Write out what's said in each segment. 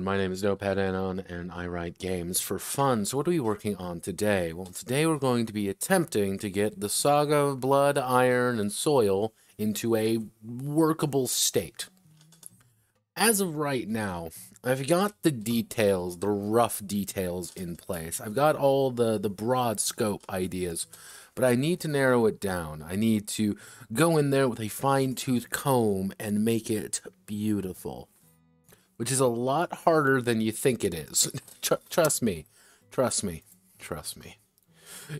Everyone, my name is Notepad Anon and I write games for fun. So what are we working on today? Well, today we're going to be attempting to get the Saga of Blood, Iron, and Soil into a workable state. As of right now, I've got the details, the rough details in place. I've got all the, the broad scope ideas, but I need to narrow it down. I need to go in there with a fine-tooth comb and make it beautiful which is a lot harder than you think it is. Tr trust me. Trust me. Trust me.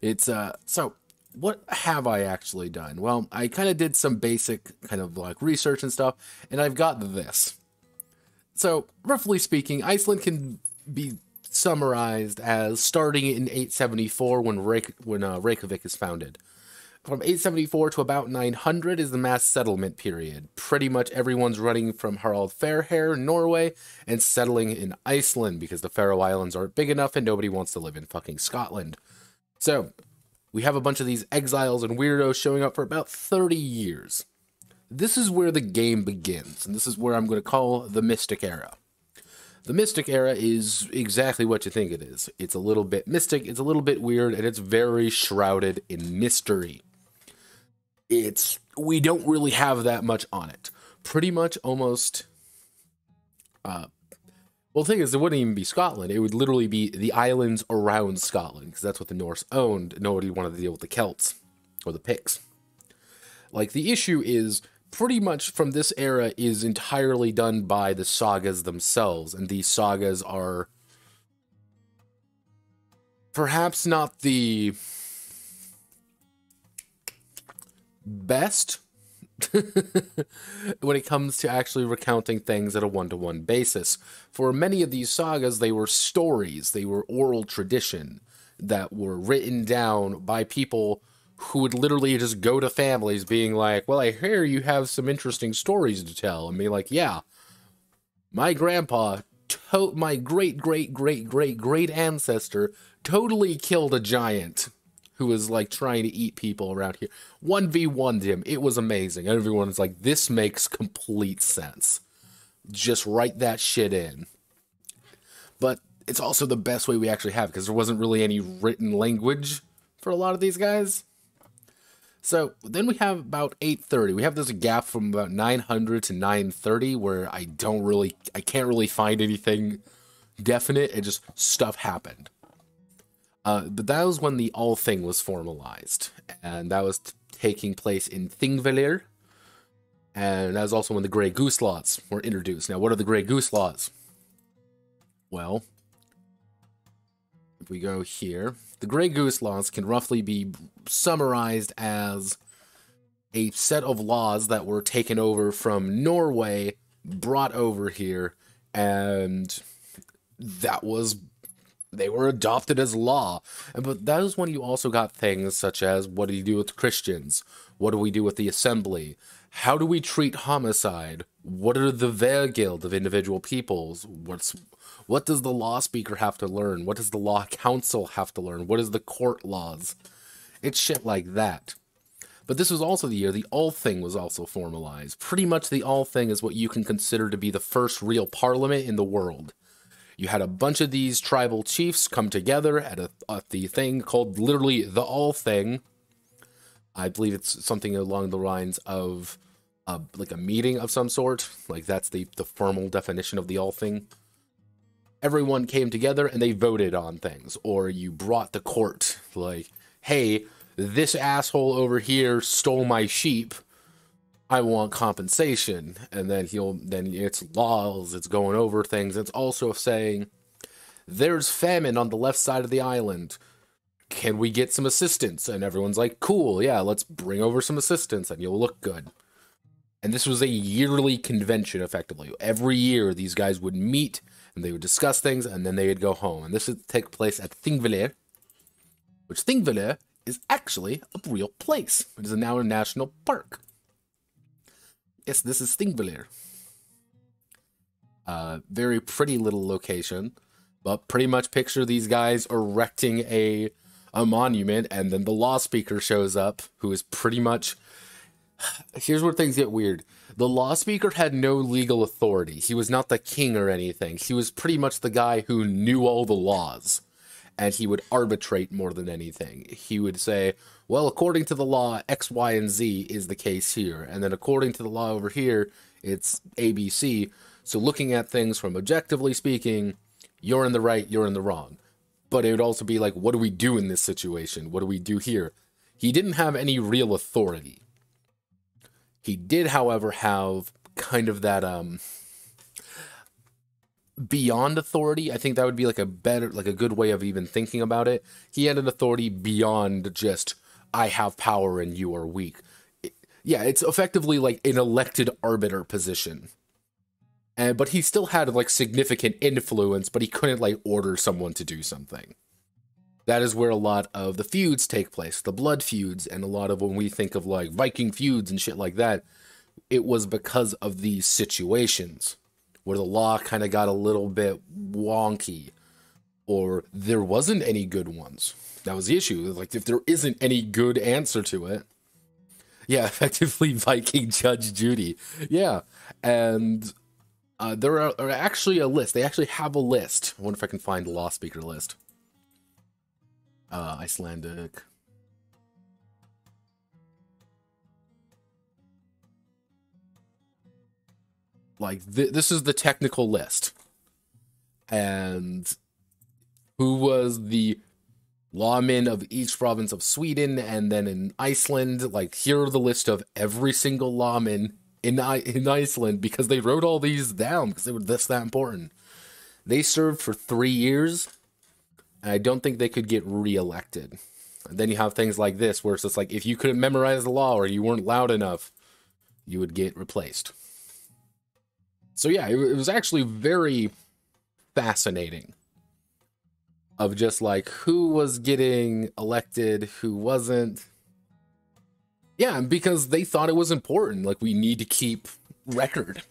It's, uh, so what have I actually done? Well, I kind of did some basic kind of like research and stuff, and I've got this. So, roughly speaking, Iceland can be summarized as starting in 874 when, Reik when uh, Reykjavik is founded. From 874 to about 900 is the mass settlement period. Pretty much everyone's running from Harald Fairhair, Norway, and settling in Iceland because the Faroe Islands aren't big enough and nobody wants to live in fucking Scotland. So, we have a bunch of these exiles and weirdos showing up for about 30 years. This is where the game begins, and this is where I'm going to call the Mystic Era. The Mystic Era is exactly what you think it is. It's a little bit mystic, it's a little bit weird, and it's very shrouded in mystery it's we don't really have that much on it. Pretty much almost uh well, the thing is, it wouldn't even be Scotland. It would literally be the islands around Scotland, because that's what the Norse owned. Nobody wanted to deal with the Celts or the Picts. Like, the issue is pretty much from this era is entirely done by the sagas themselves, and these sagas are perhaps not the best when it comes to actually recounting things at a one to one basis. For many of these sagas, they were stories, they were oral tradition that were written down by people who would literally just go to families being like, Well, I hear you have some interesting stories to tell. And be like, Yeah, my grandpa, to- my great, great, great, great, great ancestor totally killed a giant who was like trying to eat people around here. 1v1'd him. It was amazing. Everyone was like, this makes complete sense. Just write that shit in. But it's also the best way we actually have because there wasn't really any written language for a lot of these guys. So then we have about 830. We have this gap from about 900 to 930 where I don't really, I can't really find anything definite. It just stuff happened. Uh, but that was when the All Thing was formalized, and that was t- taking place in Thingvellir, and that was also when the Grey Goose Laws were introduced. Now, what are the Grey Goose Laws? Well, if we go here, the Grey Goose Laws can roughly be summarized as a set of laws that were taken over from Norway, brought over here, and that was they were adopted as law. But that is when you also got things such as what do you do with Christians? What do we do with the assembly? How do we treat homicide? What are the wergild of individual peoples? What's what does the law speaker have to learn? What does the law council have to learn? What is the court laws? It's shit like that. But this was also the year the All Thing was also formalized. Pretty much the All Thing is what you can consider to be the first real parliament in the world. You had a bunch of these tribal chiefs come together at, a, at the thing called literally the All Thing. I believe it's something along the lines of uh, like a meeting of some sort. Like that's the, the formal definition of the All Thing. Everyone came together and they voted on things, or you brought the court like, hey, this asshole over here stole my sheep I want compensation. And then he'll, then it's laws, it's going over things. It's also saying, there's famine on the left side of the island. Can we get some assistance? And everyone's like, cool, yeah, let's bring over some assistance and you'll look good. And this was a yearly convention, effectively. Every year, these guys would meet and they would discuss things and then they would go home. And this would take place at Thingvellir, which Thingvellir is actually a real place. It is now a national park. Yes, this is Thingvellir. Uh, very pretty little location, but pretty much picture these guys erecting a a monument, and then the law speaker shows up, who is pretty much Here's where things get weird. The law speaker had no legal authority. He was not the king or anything. He was pretty much the guy who knew all the laws. And he would arbitrate more than anything. He would say, well, according to the law, X, Y, and Z is the case here. And then according to the law over here, it's ABC. So looking at things from objectively speaking, you're in the right, you're in the wrong. But it would also be like, what do we do in this situation? What do we do here? He didn't have any real authority. He did, however, have kind of that um beyond authority. I think that would be like a better like a good way of even thinking about it. He had an authority beyond just I have power and you are weak. It, yeah, it's effectively like an elected arbiter position. And but he still had like significant influence, but he couldn't like order someone to do something. That is where a lot of the feuds take place, the blood feuds, and a lot of when we think of like Viking feuds and shit like that, it was because of these situations where the law kind of got a little bit wonky or there wasn't any good ones. That was the issue. Like if there isn't any good answer to it. Yeah, effectively Viking Judge Judy. Yeah. And uh, there are, are, actually a list. They actually have a list. I wonder if I can find the law speaker list. Uh, Icelandic. Like th- this is the technical list, and who was the lawmen of each province of Sweden, and then in Iceland. Like here are the list of every single lawman in I- in Iceland because they wrote all these down because they were this that important. They served for three years, and I don't think they could get reelected. And then you have things like this where it's just like if you couldn't memorize the law or you weren't loud enough, you would get replaced. So yeah, it, it was actually very fascinating of just like who was getting elected, who wasn't. Yeah, because they thought it was important. Like we need to keep record.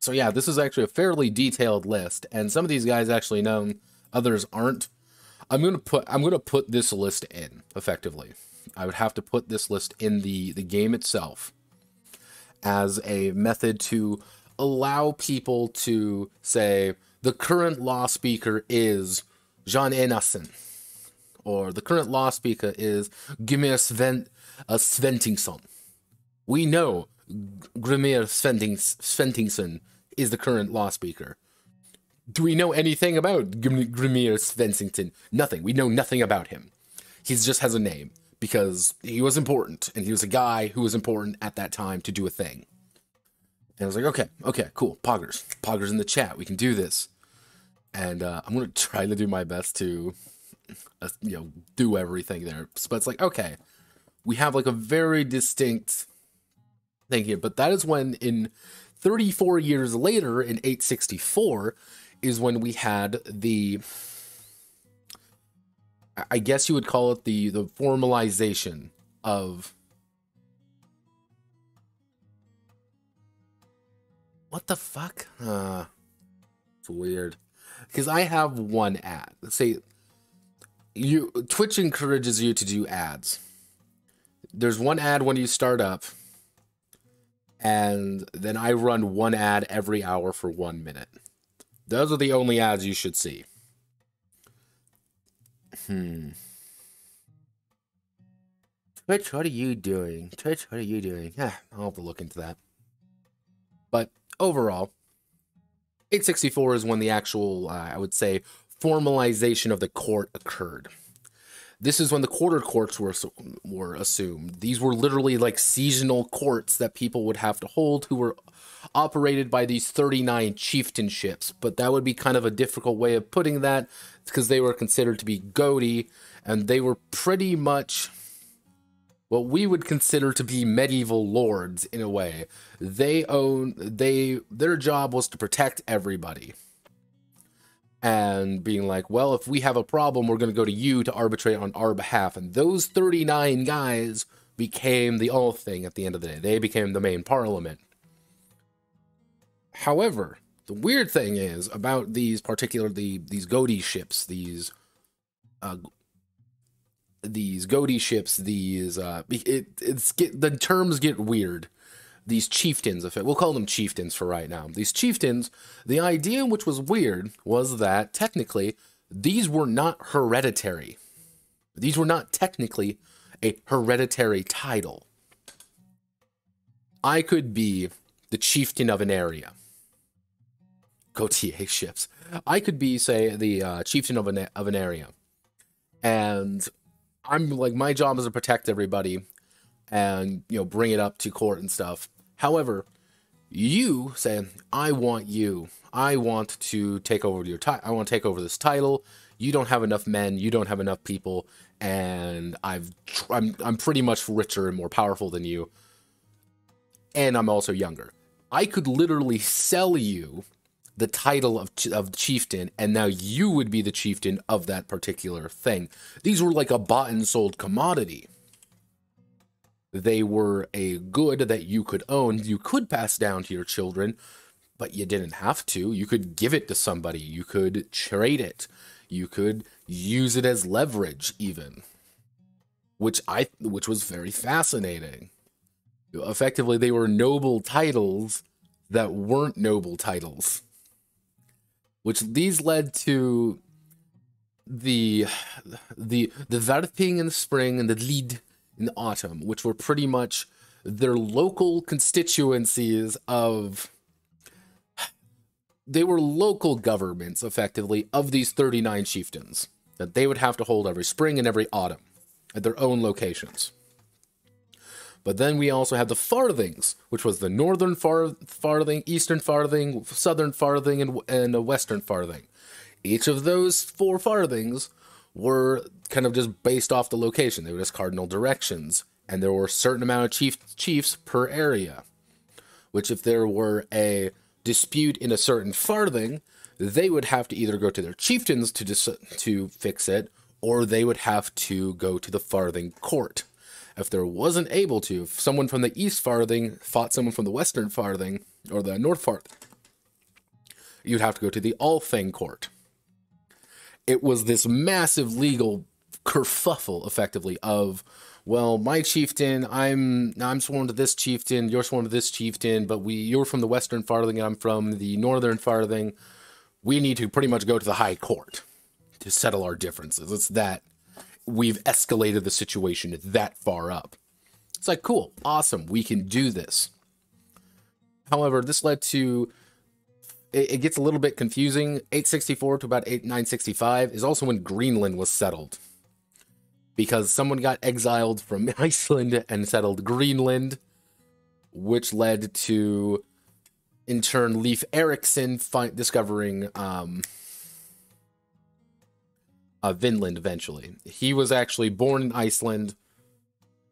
So yeah, this is actually a fairly detailed list, and some of these guys actually known, others aren't. I'm gonna put I'm gonna put this list in effectively. I would have to put this list in the the game itself as a method to allow people to say the current law speaker is Jean Einarsson, or the current law speaker is Grimir Sven, uh, Svenningsson. We know Grimir Svenningsson is the current law speaker. Do we know anything about Grimir Svenningsson? Nothing. We know nothing about him. He just has a name because he was important and he was a guy who was important at that time to do a thing. And I was like, okay, okay, cool. Poggers. Poggers in the chat. We can do this. And uh, I'm going to try to do my best to, uh, you know, do everything there. But it's like, okay, we have like a very distinct thing here. But that is when in 34 years later, in 864, is when we had the, I guess you would call it the, the formalization of What the fuck? Uh, it's weird. Because I have one ad. Let's say you Twitch encourages you to do ads. There's one ad when you start up, and then I run one ad every hour for one minute. Those are the only ads you should see. Hmm. Twitch, what are you doing? Twitch, what are you doing? Yeah, I'll have to look into that. But overall, 864 is when the actual, uh, I would say, formalization of the court occurred. This is when the quarter courts were were assumed. These were literally like seasonal courts that people would have to hold who were operated by these 39 chieftainships, but that would be kind of a difficult way of putting that because they were considered to be goaty and they were pretty much what we would consider to be medieval lords in a way. They own they their job was to protect everybody. And being like, well, if we have a problem, we're going to go to you to arbitrate on our behalf. And those 39 guys became the all thing at the end of the day. They became the main parliament. However, the weird thing is about these particular the these goatee ships, these uh, these goatee ships, these uh, it, it's get, the terms get weird. These chieftains, if it, we'll call them chieftains for right now. These chieftains, the idea which was weird was that technically these were not hereditary. These were not technically a hereditary title. I could be the chieftain of an area. Gautier ships. I could be, say, the uh, chieftain of an of an area, and I'm like my job is to protect everybody, and you know bring it up to court and stuff. However, you say I want you. I want to take over your title. I want to take over this title. You don't have enough men. You don't have enough people, and I've I'm I'm pretty much richer and more powerful than you, and I'm also younger. I could literally sell you the title of, of chieftain, and now you would be the chieftain of that particular thing. These were like a bought and sold commodity. They were a good that you could own, you could pass down to your children, but you didn't have to. You could give it to somebody, you could trade it, you could use it as leverage, even. Which I which was very fascinating. Effectively, they were noble titles that weren't noble titles which these led to the the the Varping in the spring and the Lied in the autumn, which were pretty much their local constituencies of they were local governments effectively of these 39 chieftains that they would have to hold every spring and every autumn at their own locations. But then we also had the farthings, which was the northern far- farthing, eastern farthing, southern farthing, and, and a western farthing. Each of those four farthings were kind of just based off the location. They were just cardinal directions, and there were a certain amount of chief, chiefs per area. Which, if there were a dispute in a certain farthing, they would have to either go to their chieftains to dis- to fix it, or they would have to go to the farthing court. If there wasn't able to, if someone from the east farthing fought someone from the western farthing or the north farthing, you'd have to go to the Althing court. It was this massive legal kerfuffle, effectively, of well, my chieftain, I'm I'm sworn to this chieftain, you're sworn to this chieftain, but we you're from the western farthing and I'm from the northern farthing. We need to pretty much go to the high court to settle our differences. It's that we've escalated the situation that far up. It's like, cool, awesome, we can do this. However, this led to it, it gets a little bit confusing. 864 to about 8, 965 is also when Greenland was settled. Because someone got exiled from Iceland and settled Greenland, which led to, in turn, Leif Erikson discovering um, uh, Vinland eventually. He was actually born in Iceland,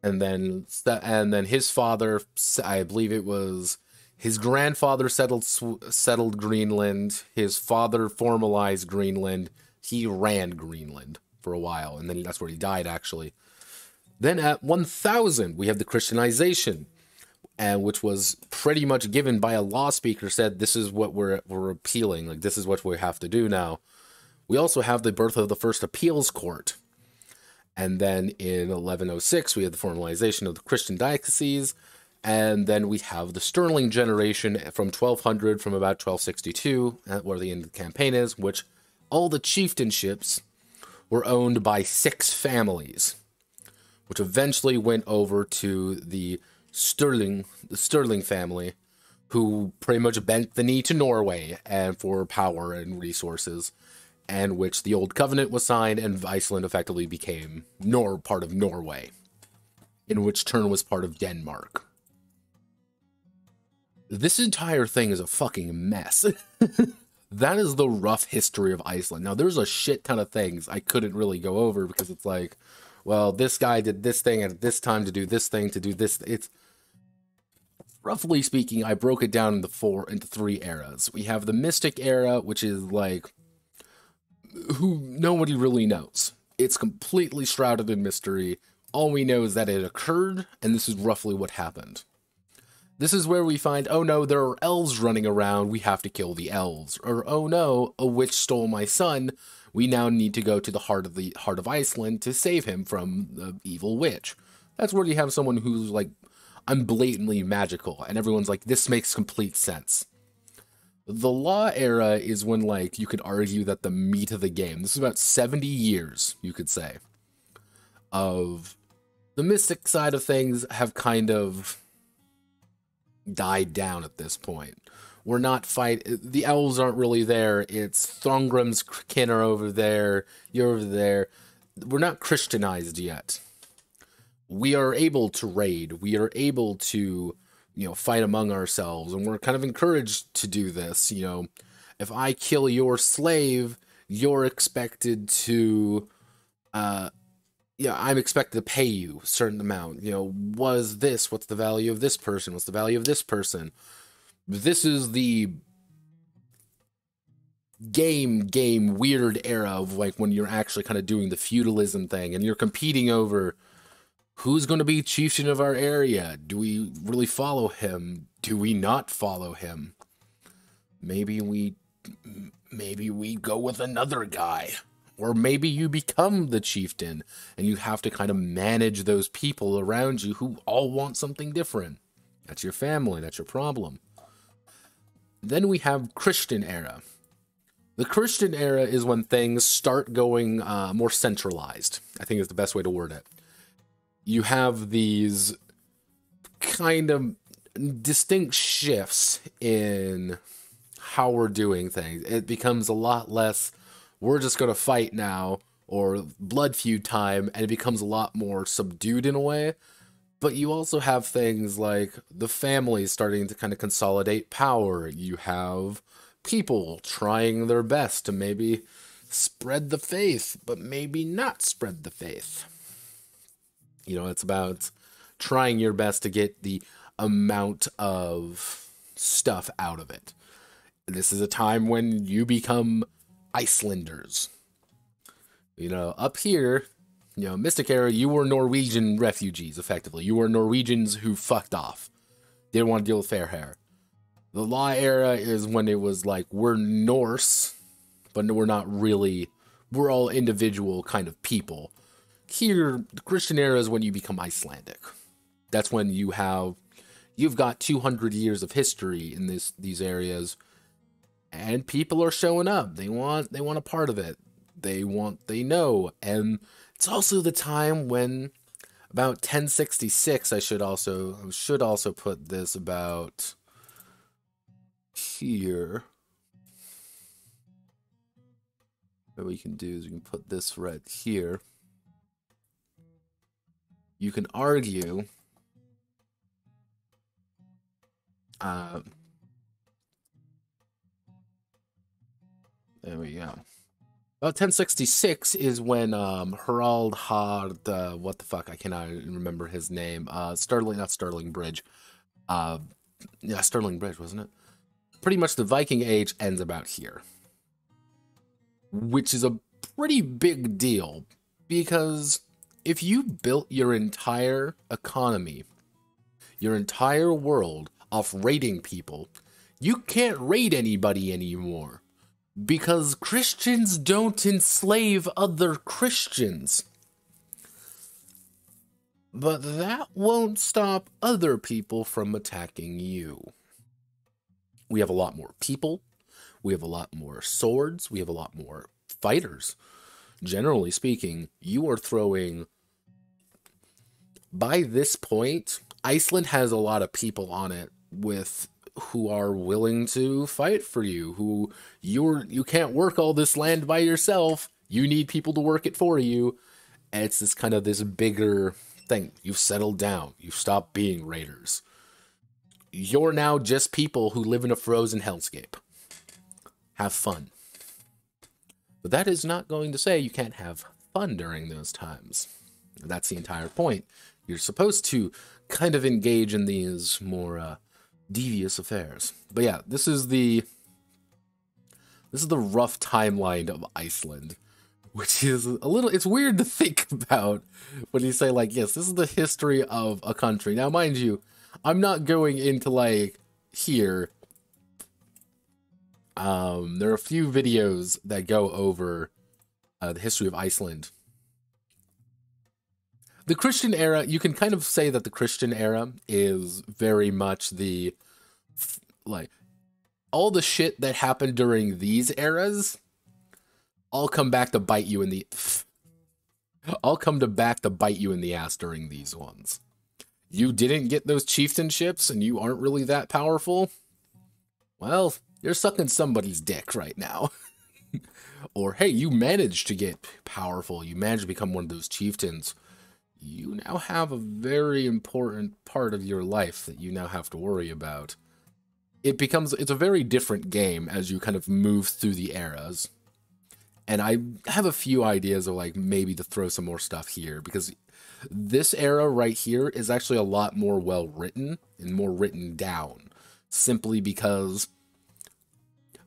and then and then his father, I believe it was his grandfather settled settled Greenland. His father formalized Greenland. He ran Greenland for a while, and then that's where he died actually. Then at 1000, we have the Christianization, and which was pretty much given by a law speaker said this is what we're we're appealing, like this is what we have to do now. We also have the birth of the first appeals court. And then in 1106, we have the formalization of the Christian dioceses. And then we have the Sturlung generation from 1200 from about 1262, uh, where the end of the campaign is, which all the chieftainships were owned by six families, which eventually went over to the Sturlung, the Sturlung family, who pretty much bent the knee to Norway and for power and resources and which the Old Covenant was signed, and Iceland effectively became nor part of Norway, in which turn was part of Denmark. This entire thing is a fucking mess. that is the rough history of Iceland. Now, there's a shit ton of things I couldn't really go over because it's like, well, this guy did this thing at this time to do this thing to do this. It's roughly speaking, I broke it down into four into three eras. We have the Mystic era, which is like who nobody really knows. It's completely shrouded in mystery. All we know is that it occurred, and this is roughly what happened. This is where we find, oh no, there are elves running around, we have to kill the elves. Or, oh no, a witch stole my son, We now need to go to the heart of the heart of Iceland to save him from the evil witch. That's where you have someone who's like I'm blatantly magical, and everyone's like, this makes complete sense. The law era is when like you could argue that the meat of the game. This is about 70 years, you could say, of the mystic side of things have kind of died down at this point. We're not fight. The elves aren't really there. It's Thorgrim's kin are over there. You're over there. We're not Christianized yet. We are able to raid. We are able to, you know, fight among ourselves, and we're kind of encouraged to do this. You know, if I kill your slave, you're expected to, uh, yeah, I'm expected to pay you a certain amount. You know, was this? What's the value of this person? What's the value of this person? this is the game game weird era of like when you're actually kind of doing the feudalism thing and you're competing over who's going to be chieftain of our area do we really follow him do we not follow him maybe we maybe we go with another guy or maybe you become the chieftain and you have to kind of manage those people around you who all want something different that's your family that's your problem then we have Christian era. The Christian era is when things start going uh, more centralized. I think is the best way to word it. You have these kind of distinct shifts in how we're doing things. It becomes a lot less, we're just going to fight now, or blood feud time, and it becomes a lot more subdued in a way. But you also have things like the family starting to kind of consolidate power. You have people trying their best to maybe spread the faith, but maybe not spread the faith. You know, it's about trying your best to get the amount of stuff out of it. This is a time when you become Icelanders. You know, up here, you know, Mystic Era, you were Norwegian refugees, effectively. You were Norwegians who fucked off. Didn't want to deal with fair hair. The Law Era is when it was like, we're Norse, but we're not really, we're all individual kind of people. Here, the Christian Era is when you become Icelandic. That's when you have, you've got 200 years of history in this these areas, and people are showing up. They want, they want a part of it. They want, they know, and it's also the time when about 1066 I should also should also put this about here. What we can do is we can put this right here. You can argue uh, there we go. About 1066 is when um, Harald Hard, uh, what the fuck, I cannot remember his name. Uh, Sterling, not Sterling Bridge. Uh, yeah, Sterling Bridge, wasn't it? Pretty much the Viking Age ends about here. Which is a pretty big deal because if you built your entire economy, your entire world off raiding people, you can't raid anybody anymore because Christians don't enslave other Christians. But that won't stop other people from attacking you. We have a lot more people. We have a lot more swords. We have a lot more fighters. Generally speaking, you are throwing. By this point, Iceland has a lot of people on it with who are willing to fight for you, who you're you can't work all this land by yourself. You need people to work it for you. And it's this kind of this bigger thing. You've settled down. You've stopped being raiders. You're now just people who live in a frozen hellscape. Have fun. But that is not going to say you can't have fun during those times. That's the entire point. You're supposed to kind of engage in these more uh, devious affairs. But yeah, this is the this is the rough timeline of Iceland, which is a little it's weird to think about when you say like, yes, this is the history of a country. Now, mind you, I'm not going into like here. Um, there are a few videos that go over uh, the history of Iceland. The Christian era, you can kind of say that the Christian era is very much the like all the shit that happened during these eras all come back to bite you in the I'll come to back to bite you in the ass during these ones. You didn't get those chieftainships and you aren't really that powerful? Well, you're sucking somebody's dick right now. or hey, you managed to get powerful. You managed to become one of those chieftains. You now have a very important part of your life that you now have to worry about. It becomes it's a very different game as you kind of move through the eras. And I have a few ideas of like maybe to throw some more stuff here because this era right here is actually a lot more well written and more written down simply because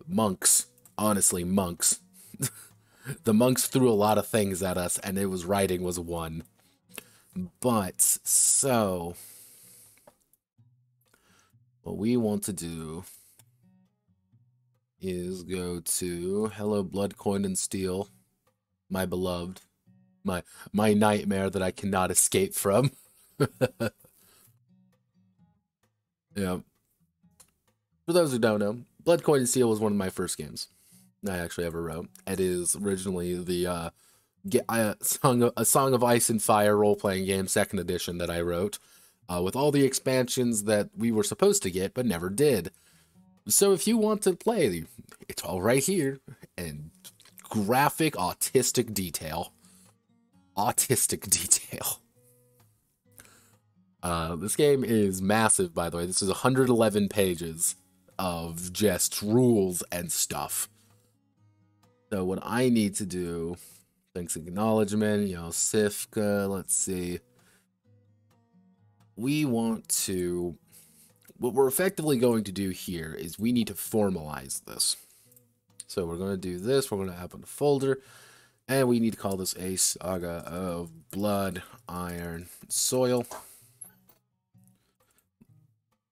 monks, honestly, monks. the monks threw a lot of things at us, and it was writing was one. But so, what we want to do is go to Hello Blood, Coin, and Steel, my beloved, my my nightmare that I cannot escape from. yeah. For those who don't know, Blood, Coin, and Steel was one of my first games I actually ever wrote. It is originally the uh, get, uh, song a Song of Ice and Fire role playing game, second edition that I wrote, uh, with all the expansions that we were supposed to get but never did. So if you want to play, it's all right here and graphic autistic detail. Autistic detail. Uh, this game is massive, by the way. This is 111 pages of just rules and stuff. So what I need to do, thanks acknowledgement, you know, Sifka, let's see. We want to, what we're effectively going to do here is we need to formalize this. So we're going to do this, we're going to open a folder, and we need to call this a saga of blood, iron, soil.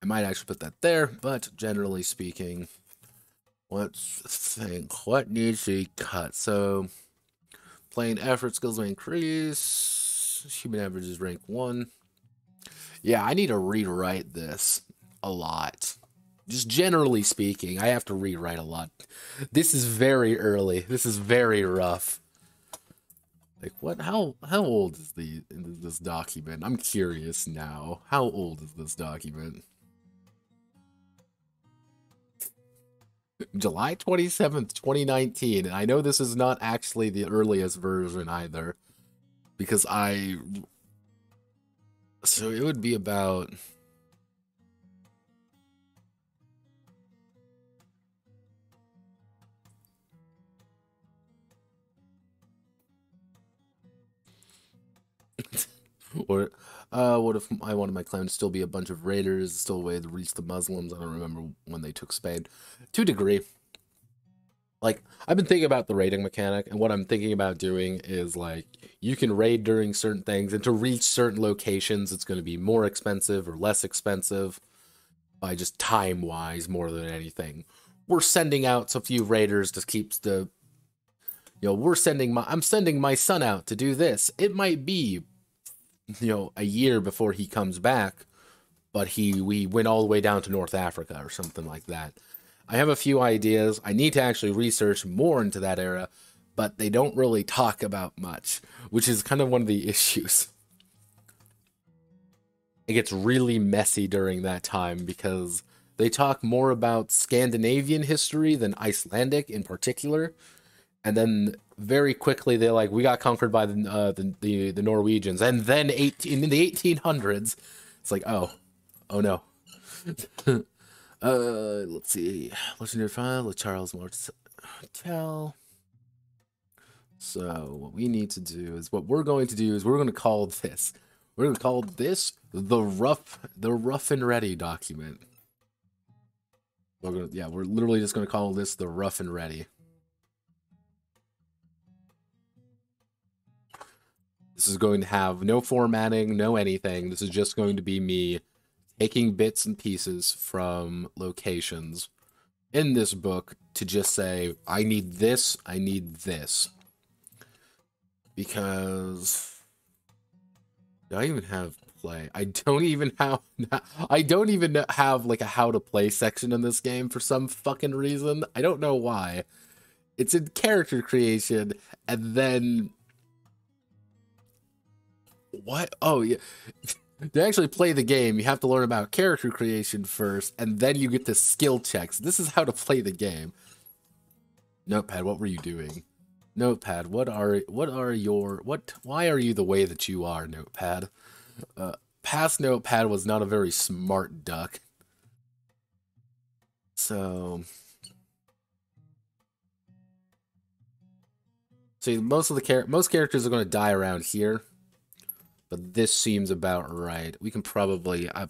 I might actually put that there, but generally speaking, let's think. What needs to be cut? So, playing effort skills will increase. Human average is rank 1. Yeah, I need to rewrite this a lot. Just generally speaking, I have to rewrite a lot. This is very early. This is very rough. Like what? How how old is the this document? I'm curious now. How old is this document? July 27th, 2019. And I know this is not actually the earliest version either. Because I. So it would be about. or uh, what if I wanted my clan to still be a bunch of raiders, still a way to reach the Muslims? I don't remember when they took Spain. To a degree. Like, I've been thinking about the raiding mechanic, and what I'm thinking about doing is like, you can raid during certain things, and to reach certain locations, it's going to be more expensive or less expensive by just time wise more than anything. We're sending out a few raiders to keep the you know, we're sending my I'm sending my son out to do this. It might be you know, a year before he comes back, but he we went all the way down to North Africa or something like that. I have a few ideas. I need to actually research more into that era, but they don't really talk about much, which is kind of one of the issues. It gets really messy during that time because they talk more about Scandinavian history than Icelandic in particular, and then very quickly they're like, we got conquered by the uh, the, the, the Norwegians, and then 18 in the 1800s, it's like, oh, oh no. uh, let's see, legendary file, Charles Martel. So what we need to do is what we're going to do is we're going to call this. We're going to call this the rough the rough and ready document. We're gonna, yeah, we're literally just going to call this the rough and ready. This is going to have no formatting, no anything. This is just going to be me taking bits and pieces from locations in this book to just say, I need this, I need this. because do I even have play? I don't even have I don't even have like a how to play section in this game for some fucking reason. I don't know why. It's in character creation and then what? Oh yeah. to actually play the game, you have to learn about character creation first, and then you get the skill checks. This is how to play the game. Notepad, what were you doing? Notepad, what are what are your what? Why are you the way that you are, Notepad? Uh, past Notepad was not a very smart duck. So, see, most of the char most characters are going to die around here. But this seems about right. We can probably... Uh,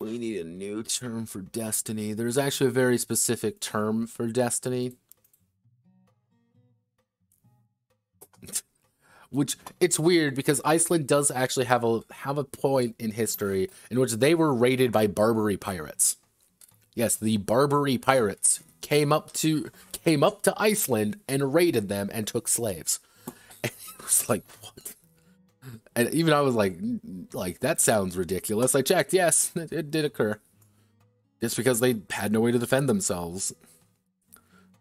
we need a new term for destiny. There's actually a very specific term for destiny. which it's weird because Iceland does actually have a have a point in history in which they were raided by Barbary pirates. Yes, the Barbary pirates came up to came up to Iceland and raided them and took slaves. And it was like? And even I was like, like that sounds ridiculous. I checked. Yes, it, it did occur. Just because they had no way to defend themselves.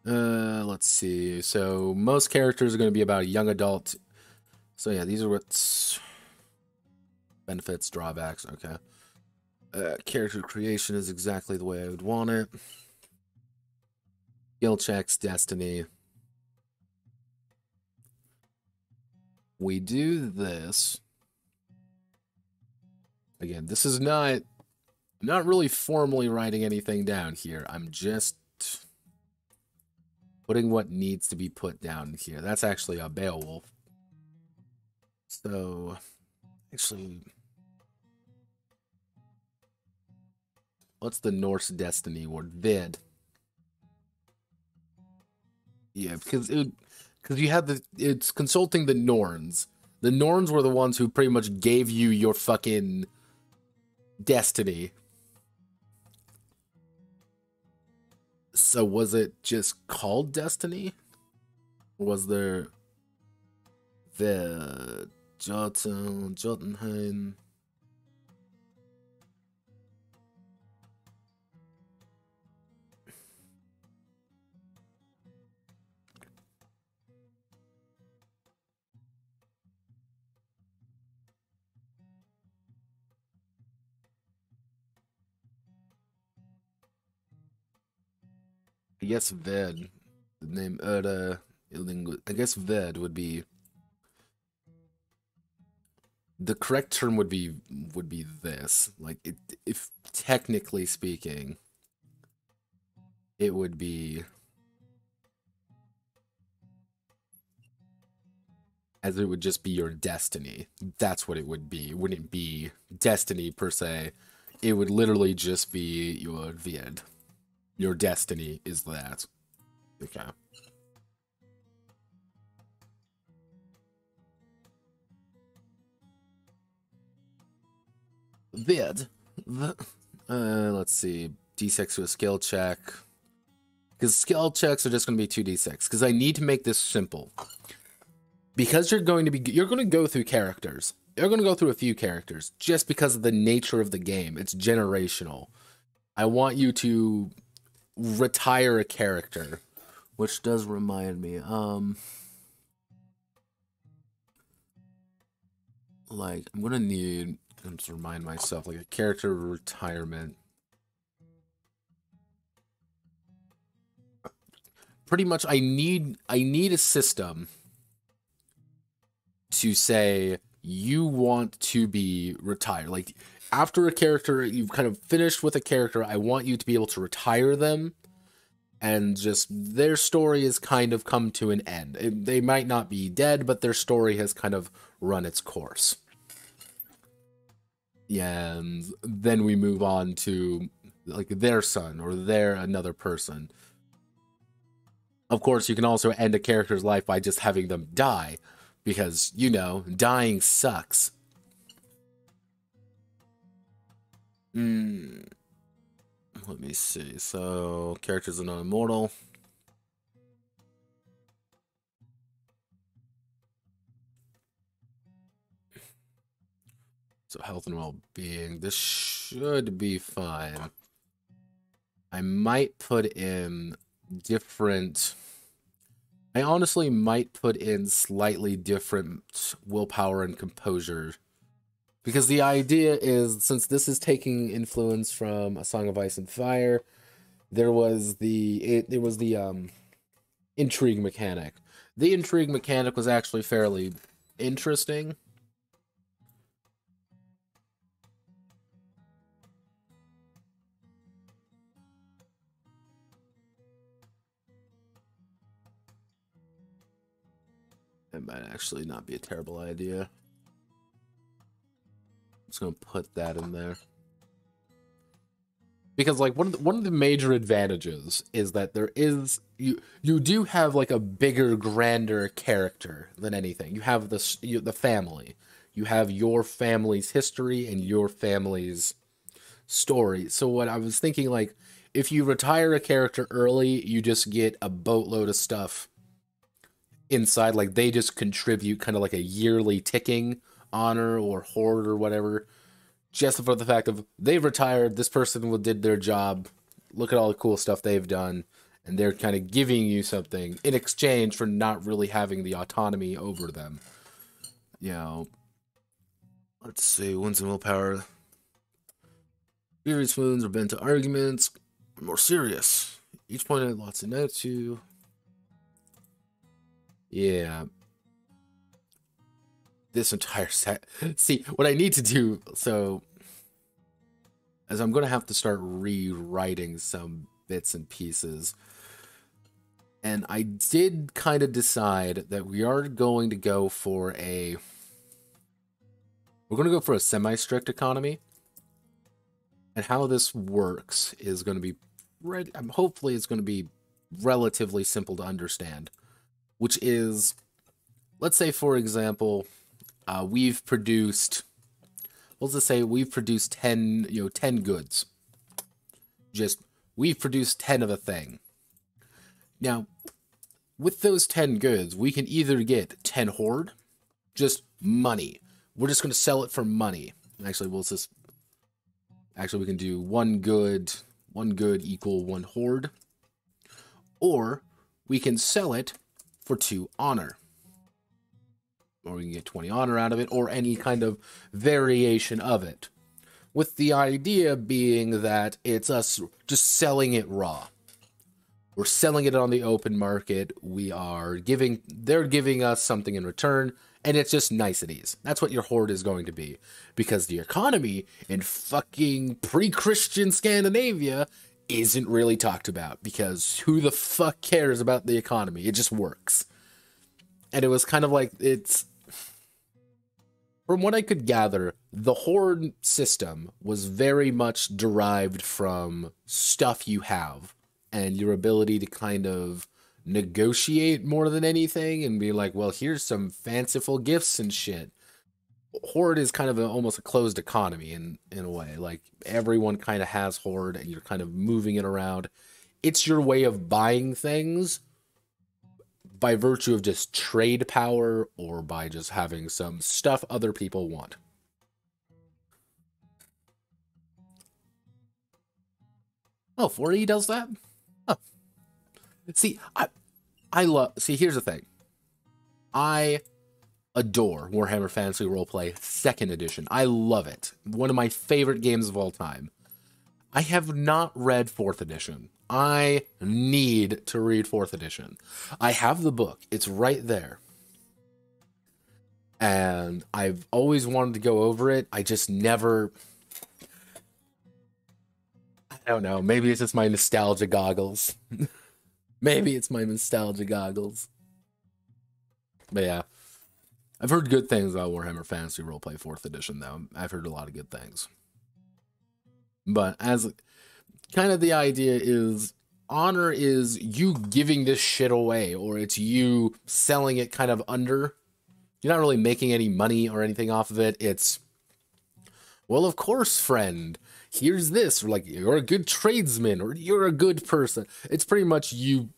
Uh, let's see. So most characters are going to be about a young adult. So yeah, these are what's benefits, drawbacks. Okay. Uh, character creation is exactly the way I would want it. Skill checks, destiny. we do this. Again, this is not not really formally writing anything down here. I'm just putting what needs to be put down here. That's actually a Beowulf. So, actually, what's the Norse destiny word? Vid. Yeah, because it because you have the it's consulting the Norns. The Norns were the ones who pretty much gave you your fucking destiny. So was it just called Destiny? Was there the Jotunheim? Jotunheim? Guess Ved, the name Erda I guess Ved would be the correct term would be would be this. Like it, if technically speaking, it would be as it would just be your destiny. That's what it would be. It wouldn't be destiny per se. It would literally just be your Ved. Your destiny is that. Okay. Vid. Uh, let's see. D6 to a skill check. Because skill checks are just going to be 2d6. Because I need to make this simple. Because you're going to be... You're going to go through characters. You're going to go through a few characters. Just because of the nature of the game. It's generational. I want you to retire a character, which does remind me. Um, like I'm gonna need to remind myself like a character retirement. Pretty much, I need I need a system to say you want to be retired. Like after a character, you've kind of finished with a character, I want you to be able to retire them and just their story has kind of come to an end. It, they might not be dead, but their story has kind of run its course. Yeah, and then we move on to like their son or their another person. Of course, you can also end a character's life by just having them die because, you know, dying sucks. Mm. Let me see. So, characters are not immortal. So, health and well being. This should be fine. I might put in different. I honestly might put in slightly different willpower and composure because the idea is, since this is taking influence from A Song of Ice and Fire, there was the it, there was the um intrigue mechanic. The intrigue mechanic was actually fairly interesting. It might actually not be a terrible idea. Just gonna put that in there. Because like one of the, one of the major advantages is that there is you you do have like a bigger grander character than anything. You have this you, the family. You have your family's history and your family's story. So what i was thinking like if you retire a character early you just get a boatload of stuff inside. Like they just contribute kind of like a yearly ticking honor or hoard or whatever just for the fact of they've retired, this person did their job. Look at all the cool stuff they've done, and they're kind of giving you something in exchange for not really having the autonomy over them. You know, let's see, wins and willpower. Furious wounds are bent to arguments, more serious. Each point had lots of notes to. Yeah, this entire set. See, what I need to do, so, as I'm going to have to start rewriting some bits and pieces. And I did kind of decide that we are going to go for a. We're going to go for a semi strict economy. And how this works is going to be. Um, hopefully, it's going to be relatively simple to understand. Which is. Let's say, for example, uh, we've produced let's just say? We've produced 10 you know 10 goods. Just we've produced 10 of a thing. Now with those 10 goods we can either get 10 hoard just money. We're just going to sell it for money. Actually we'll just actually we can do one good one good equal one hoard. Or we can sell it for two honor or we can get 20 honor out of it, or any kind of variation of it. With the idea being that it's us just selling it raw. We're selling it on the open market. We are giving, they're giving us something in return, and it's just niceties. That's what your hoard is going to be. Because the economy in fucking pre Christian Scandinavia isn't really talked about. Because who the fuck cares about the economy? It just works. And it was kind of like, it's from what I could gather, the Hoard system was very much derived from stuff you have and your ability to kind of negotiate more than anything and be like, well, here's some fanciful gifts and shit. Hoard is kind of a, almost a closed economy in in a way. Like everyone kind of has Hoard and you're kind of moving it around. It's your way of buying things by virtue of just trade power or by just having some stuff other people want. Oh, 4E does that? Oh. See, I I love see here's the thing. I adore Warhammer Fantasy Roleplay second edition. I love it. One of my favorite games of all time. I have not read fourth edition. I need to read fourth edition. I have the book, it's right there. And I've always wanted to go over it. I just never. I don't know. Maybe it's just my nostalgia goggles. maybe it's my nostalgia goggles. But yeah. I've heard good things about Warhammer Fantasy Roleplay 4th Edition, though. I've heard a lot of good things. But as kind of the idea is honor is you giving this shit away or it's you selling it kind of under. You're not really making any money or anything off of it. It's well of course friend. Here's this or like you're a good tradesman or you're a good person. It's pretty much you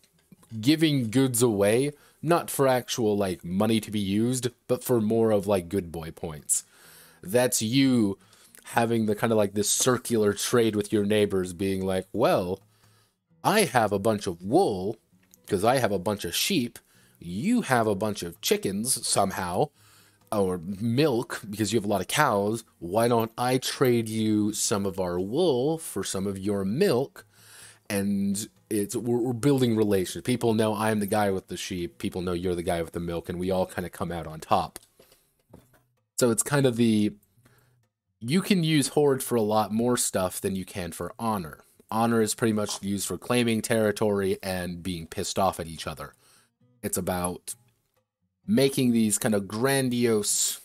giving goods away not for actual like money to be used but for more of like good boy points. That's you having the kind of like this circular trade with your neighbors, being like, well, I have a bunch of wool because I have a bunch of sheep. You have a bunch of chickens somehow, or milk because you have a lot of cows. Why don't I trade you some of our wool for some of your milk? And it's we're, we're building relations. People know I'm the guy with the sheep. People know you're the guy with the milk, and we all kind of come out on top. So it's kind of the you can use hoard for a lot more stuff than you can for honor. Honor is pretty much used for claiming territory and being pissed off at each other. It's about making these kind of grandiose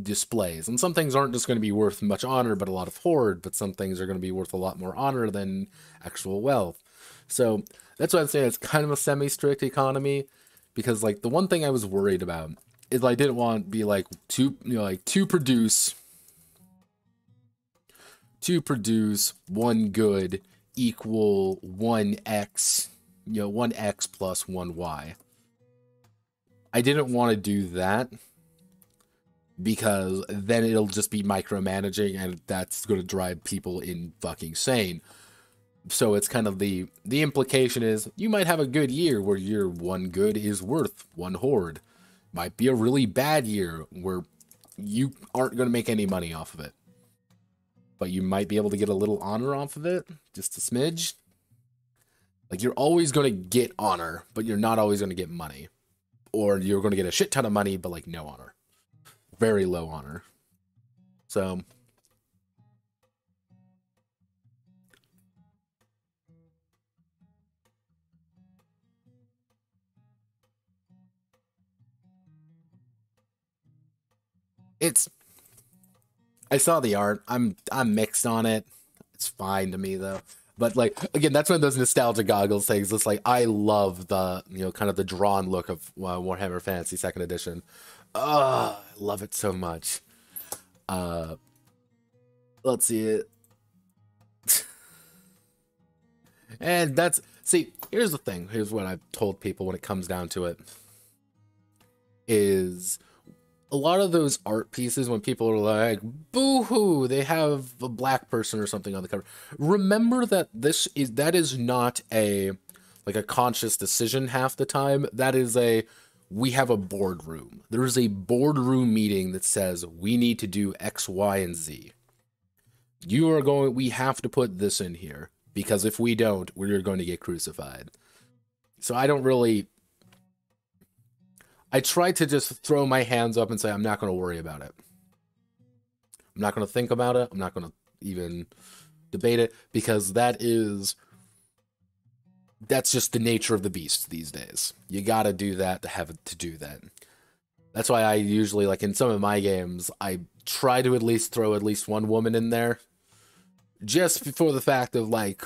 displays. And some things aren't just going to be worth much honor, but a lot of hoard, but some things are going to be worth a lot more honor than actual wealth. So that's why I'm saying it's kind of a semi strict economy because, like, the one thing I was worried about is I didn't want to be like to, you know, like to produce to produce one good equal 1x, you know, 1x plus 1y. I didn't want to do that because then it'll just be micromanaging and that's going to drive people in fucking sane. So it's kind of the the implication is you might have a good year where your one good is worth one hoard. Might be a really bad year where you aren't going to make any money off of it but you might be able to get a little honor off of it, just a smidge. Like you're always going to get honor, but you're not always going to get money. Or you're going to get a shit ton of money, but like no honor. Very low honor. So it's I saw the art. I'm I'm mixed on it. It's fine to me though. But like again, that's one of those nostalgia goggles things. It's like I love the you know kind of the drawn look of uh, Warhammer Fantasy Second Edition. Oh, I love it so much. Uh, let's see it. and that's see. Here's the thing. Here's what I've told people when it comes down to it. Is a lot of those art pieces when people are like boo-hoo they have a black person or something on the cover. Remember that this is that is not a like a conscious decision half the time. That is a we have a boardroom. There is a boardroom meeting that says we need to do x y and z. You are going we have to put this in here because if we don't we're going to get crucified. So i don't really I try to just throw my hands up and say, I'm not going to worry about it. I'm not going to think about it. I'm not going to even debate it because that is that's just the nature of the beast these days. You got to do that to have to do that. That's why I usually like in some of my games I try to at least throw at least one woman in there just for the fact of like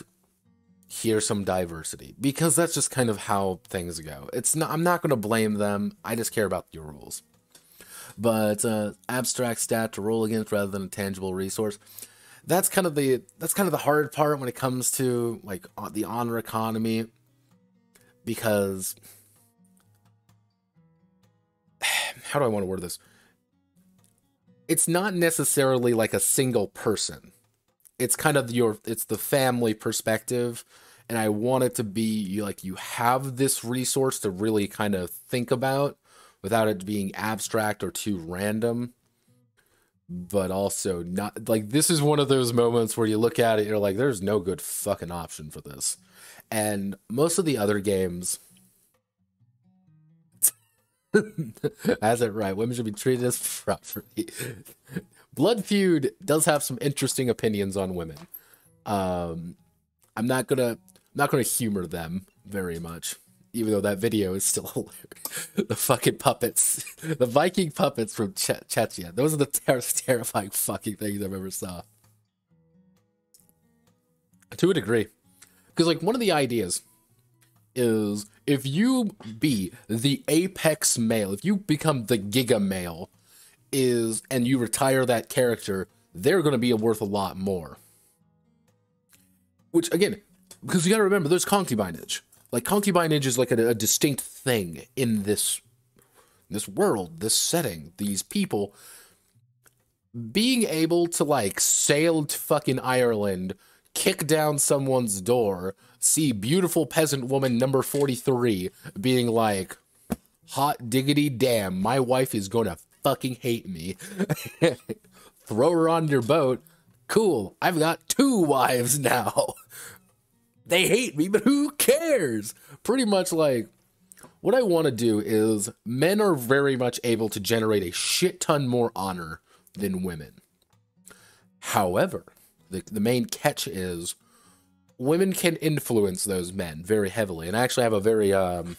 here's some diversity because that's just kind of how things go. It's not I'm not going to blame them. I just care about your rules. But uh, abstract stat to roll against rather than a tangible resource. That's kind of the that's kind of the hard part when it comes to like the honor economy because how do I want to word this? It's not necessarily like a single person it's kind of your it's the family perspective and i want it to be you like you have this resource to really kind of think about without it being abstract or too random. But also not like this is one of those moments where you look at it you're like there's no good fucking option for this. And most of the other games as it right? Women should be treated as property Blood Feud does have some interesting opinions on women. Um, I'm not gonna not gonna humor them very much, even though that video is still hilarious. the fucking puppets, the Viking puppets from che- Chechnya. Those are the ter- terrifying fucking things I've ever saw. To a degree, because like one of the ideas is if you be the apex male, if you become the giga male is and you retire that character, they're going to be worth a lot more. Which again, because you got to remember, there's concubinage. Like concubinage is like a, a distinct thing in this this world, this setting, these people. being able to like sail to fucking Ireland, kick down someone's door, see beautiful peasant woman number 43 being like, hot diggity damn, my wife is gonna fucking hate me. Throw her on your boat. Cool, I've got two wives now. they hate me, but who cares? Pretty much like what I want to do is men are very much able to generate a shit ton more honor than women. However, the, the main catch is women can influence those men very heavily. And I actually have a very, um,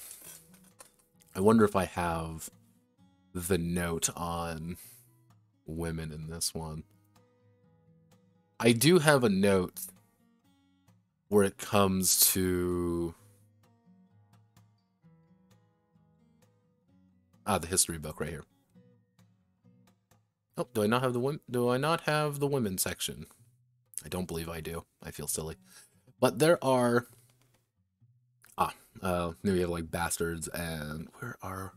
I wonder if I have the note on women in this one. I do have a note where it comes to ah the history book right here. Oh, do I not have the do I not have the women section? I don't believe I do. I feel silly. But there are ah, uh maybe we have like bastards and where are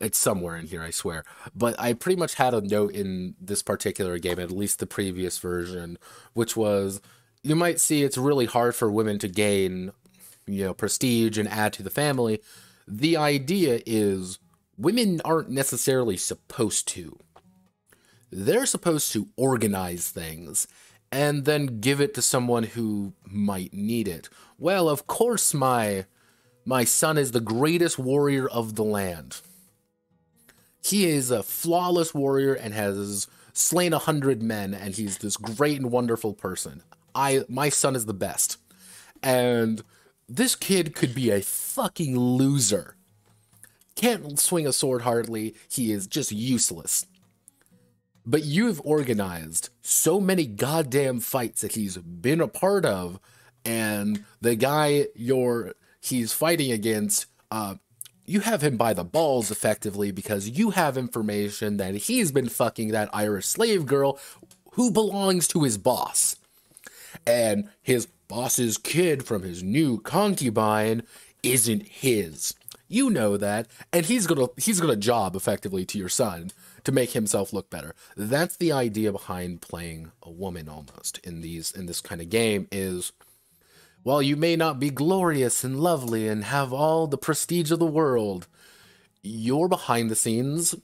It's somewhere in here, I swear. But I pretty much had a note in this particular game, at least the previous version, which was you might see it's really hard for women to gain, you know, prestige and add to the family the idea is women aren't necessarily supposed to. They're supposed to organize things and then give it to someone who might need it. Well, of course my my son is the greatest warrior of the land. He is a flawless warrior and has slain a hundred men, and he's this great and wonderful person. I my son is the best. And this kid could be a fucking loser. Can't swing a sword hardly. He is just useless. But you've organized so many goddamn fights that he's been a part of, and the guy you're he's fighting against, uh, you have him by the balls effectively because you have information that he's been fucking that Irish slave girl who belongs to his boss. And his boss's kid from his new concubine isn't his. You know that, and he's gonna he's gonna job effectively to your son to make himself look better. That's the idea behind playing a woman almost in these in this kind of game is while you may not be glorious and lovely and have all the prestige of the world, you're behind the scenes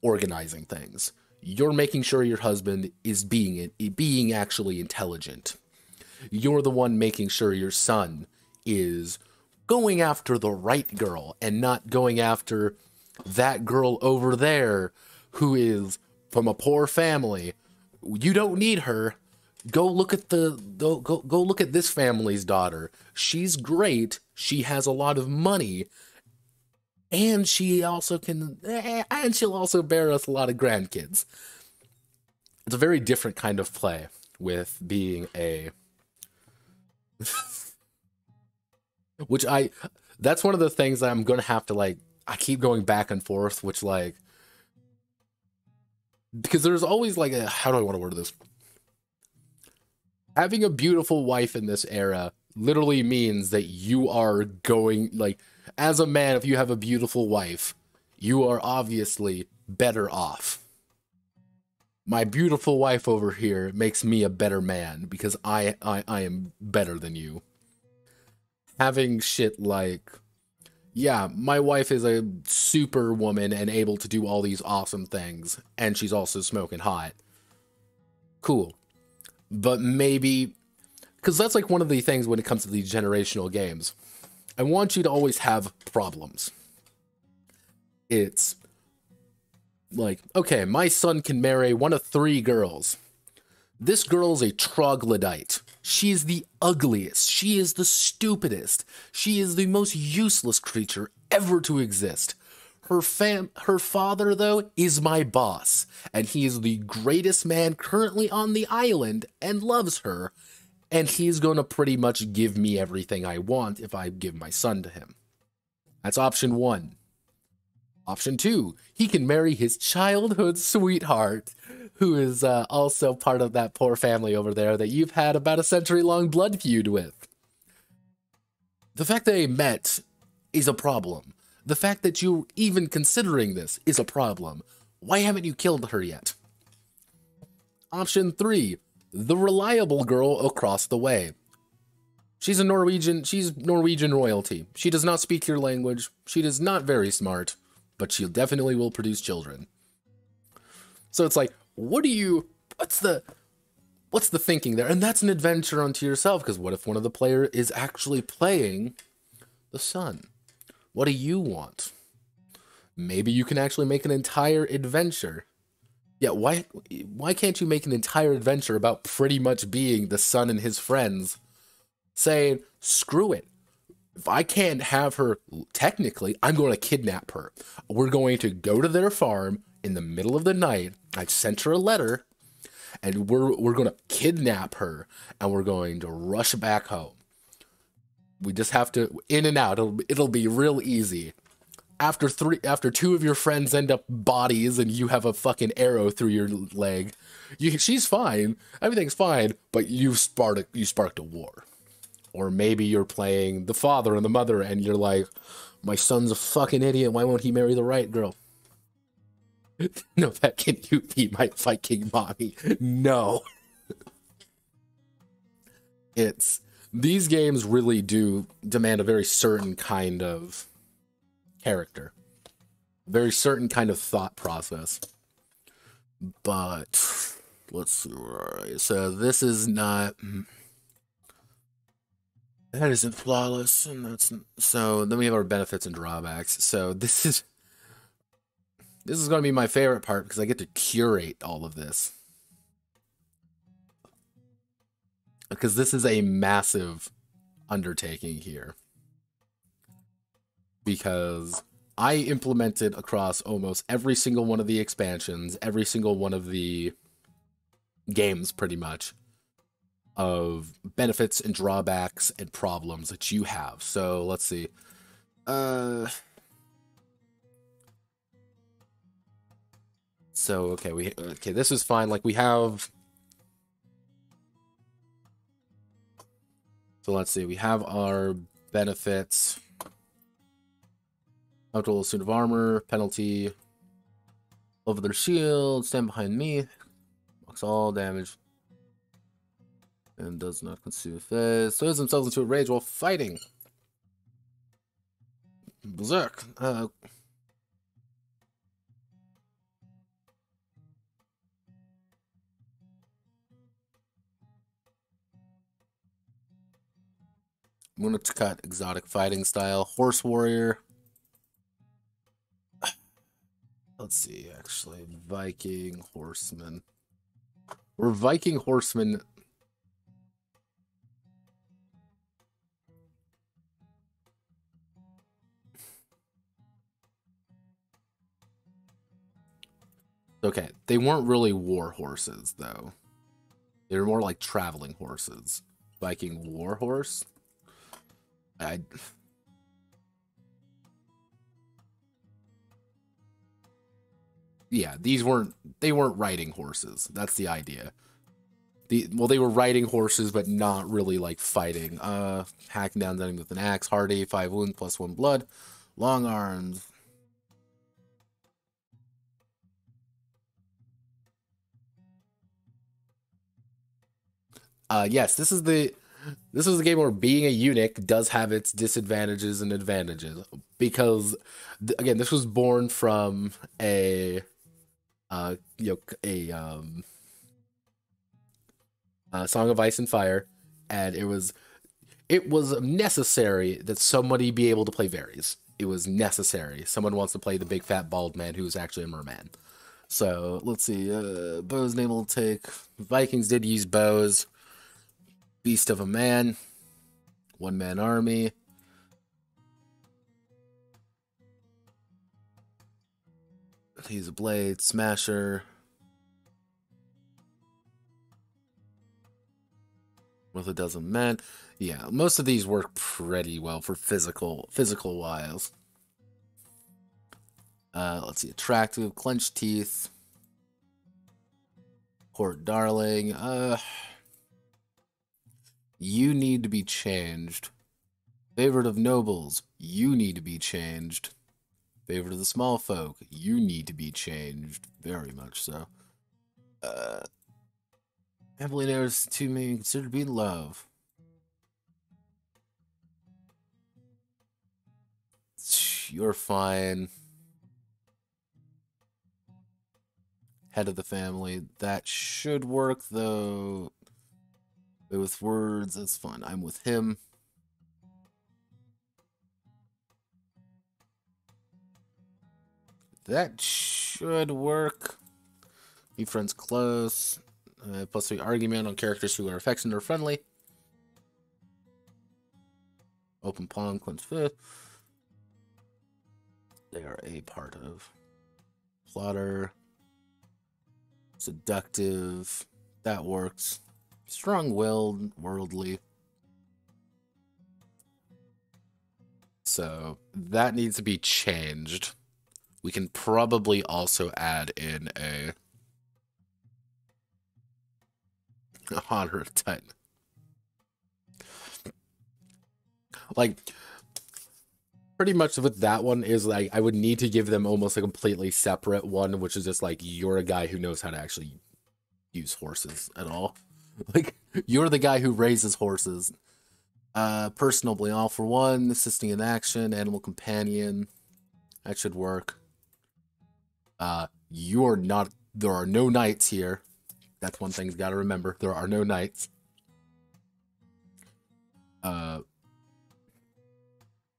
organizing things. You're making sure your husband is being being actually intelligent you're the one making sure your son is going after the right girl and not going after that girl over there who is from a poor family. You don't need her. Go look at the go go, go look at this family's daughter. She's great. She has a lot of money. And she also can eh, and she'll also bear us a lot of grandkids. It's a very different kind of play with being a which I that's one of the things that I'm gonna have to like I keep going back and forth, which like because there's always like a how do I want to word this? Having a beautiful wife in this era literally means that you are going like as a man, if you have a beautiful wife, you are obviously better off. My beautiful wife over here makes me a better man because I I, I am better than you having shit like yeah, my wife is a super woman and able to do all these awesome things, and she's also smoking hot. Cool. But maybe, because that's like one of the things when it comes to these generational games. I want you to always have problems. It's like, okay, my son can marry one of three girls. This girl's a troglodyte. She is the ugliest. She is the stupidest. She is the most useless creature ever to exist. Her fam her father though is my boss, and he is the greatest man currently on the island and loves her, and he's going to pretty much give me everything I want if I give my son to him. That's option 1. Option 2, he can marry his childhood sweetheart who is uh, also part of that poor family over there that you've had about a century long blood feud with. The fact that they met is a problem. The fact that you're even considering this is a problem. Why haven't you killed her yet? Option 3. The reliable girl across the way. She's a Norwegian, she's Norwegian royalty. She does not speak your language. She is not very smart, but she definitely will produce children. So it's like, what do you what's the what's the thinking there? And that's an adventure unto yourself because what if one of the player is actually playing the son? What do you want? Maybe you can actually make an entire adventure. Yeah, why why can't you make an entire adventure about pretty much being the son and his friends saying, screw it. If I can't have her, technically, I'm going to kidnap her. We're going to go to their farm in the middle of the night. I sent her a letter, and we're we're going to kidnap her, and we're going to rush back home. We just have to in and out. It'll it'll be real easy. After three, after two of your friends end up bodies, and you have a fucking arrow through your leg, you, she's fine. Everything's fine, but you sparked you sparked a war. Or maybe you're playing the father and the mother and you're like, my son's a fucking idiot. Why won't he marry the right girl? no, that can you be my Viking mommy? No. it's these games really do demand a very certain kind of character, very certain kind of thought process. But let's see. So this is not. Hmm, that isn't flawless, and that's so. Then we have our benefits and drawbacks. So this is this is going to be my favorite part because I get to curate all of this. Because this is a massive undertaking here. Because I implemented across almost every single one of the expansions, every single one of the games, pretty much of benefits and drawbacks and problems that you have. So let's see. Uh So okay, we okay, this is fine. Like we have So let's see. We have our benefits. Total suit of armor, penalty over their shield, stand behind me. Blocks all damage and does not consume phase. Throws themselves into a rage while fighting. Berserk. Uh, Cut exotic fighting style. Horse warrior. Let's see, actually. Viking horseman. We're Viking horsemen Okay, they weren't really war horses, though. They were more like traveling horses. Viking war horse? I... Yeah, these weren't... They weren't riding horses. That's the idea. The, well, they were riding horses, but not really, like, fighting. Uh, hacking down them with an axe. Hardy, 5 wounds, plus 1 blood. Long arms, Uh, yes, this is the this is a game where being a eunuch does have its disadvantages and advantages because th- again, this was born from a uh, you know, a um, a Song of Ice and Fire, and it was it was necessary that somebody be able to play Varys. It was necessary. Someone wants to play the big fat bald man who's actually a merman. So let's see. Uh, bows name will take. Vikings did use bows. Beast of a Man, One Man Army. He's a blade, smasher. With a dozen men. Yeah, most of these work pretty well for physical physical wise. Uh, let's see, attractive, clenched teeth. Court darling. Uh you need to be changed. Favorite of nobles, you need to be changed. Favorite of the small folk. You need to be changed. Very much so. Uh, heavily narrows to me considered to be in love. You're fine. Head of the family. That should work, though. With words, that's fine. I'm with him. That should work. Be friends close. Uh, plus three argument on characters who are affectionate or friendly. Open palm, clenched fifth. They are a part of. Plotter. Seductive. That works. Strong willed, worldly. So that needs to be changed. We can probably also add in a honor titan. Like pretty much with that one is like I would need to give them almost a completely separate one, which is just like you're a guy who knows how to actually use horses at all. Like you're the guy who raises horses. Uh personally all for one, assisting in action, animal companion. That should work. Uh you're not there are no knights here. That's one thing you gotta remember. There are no knights. Uh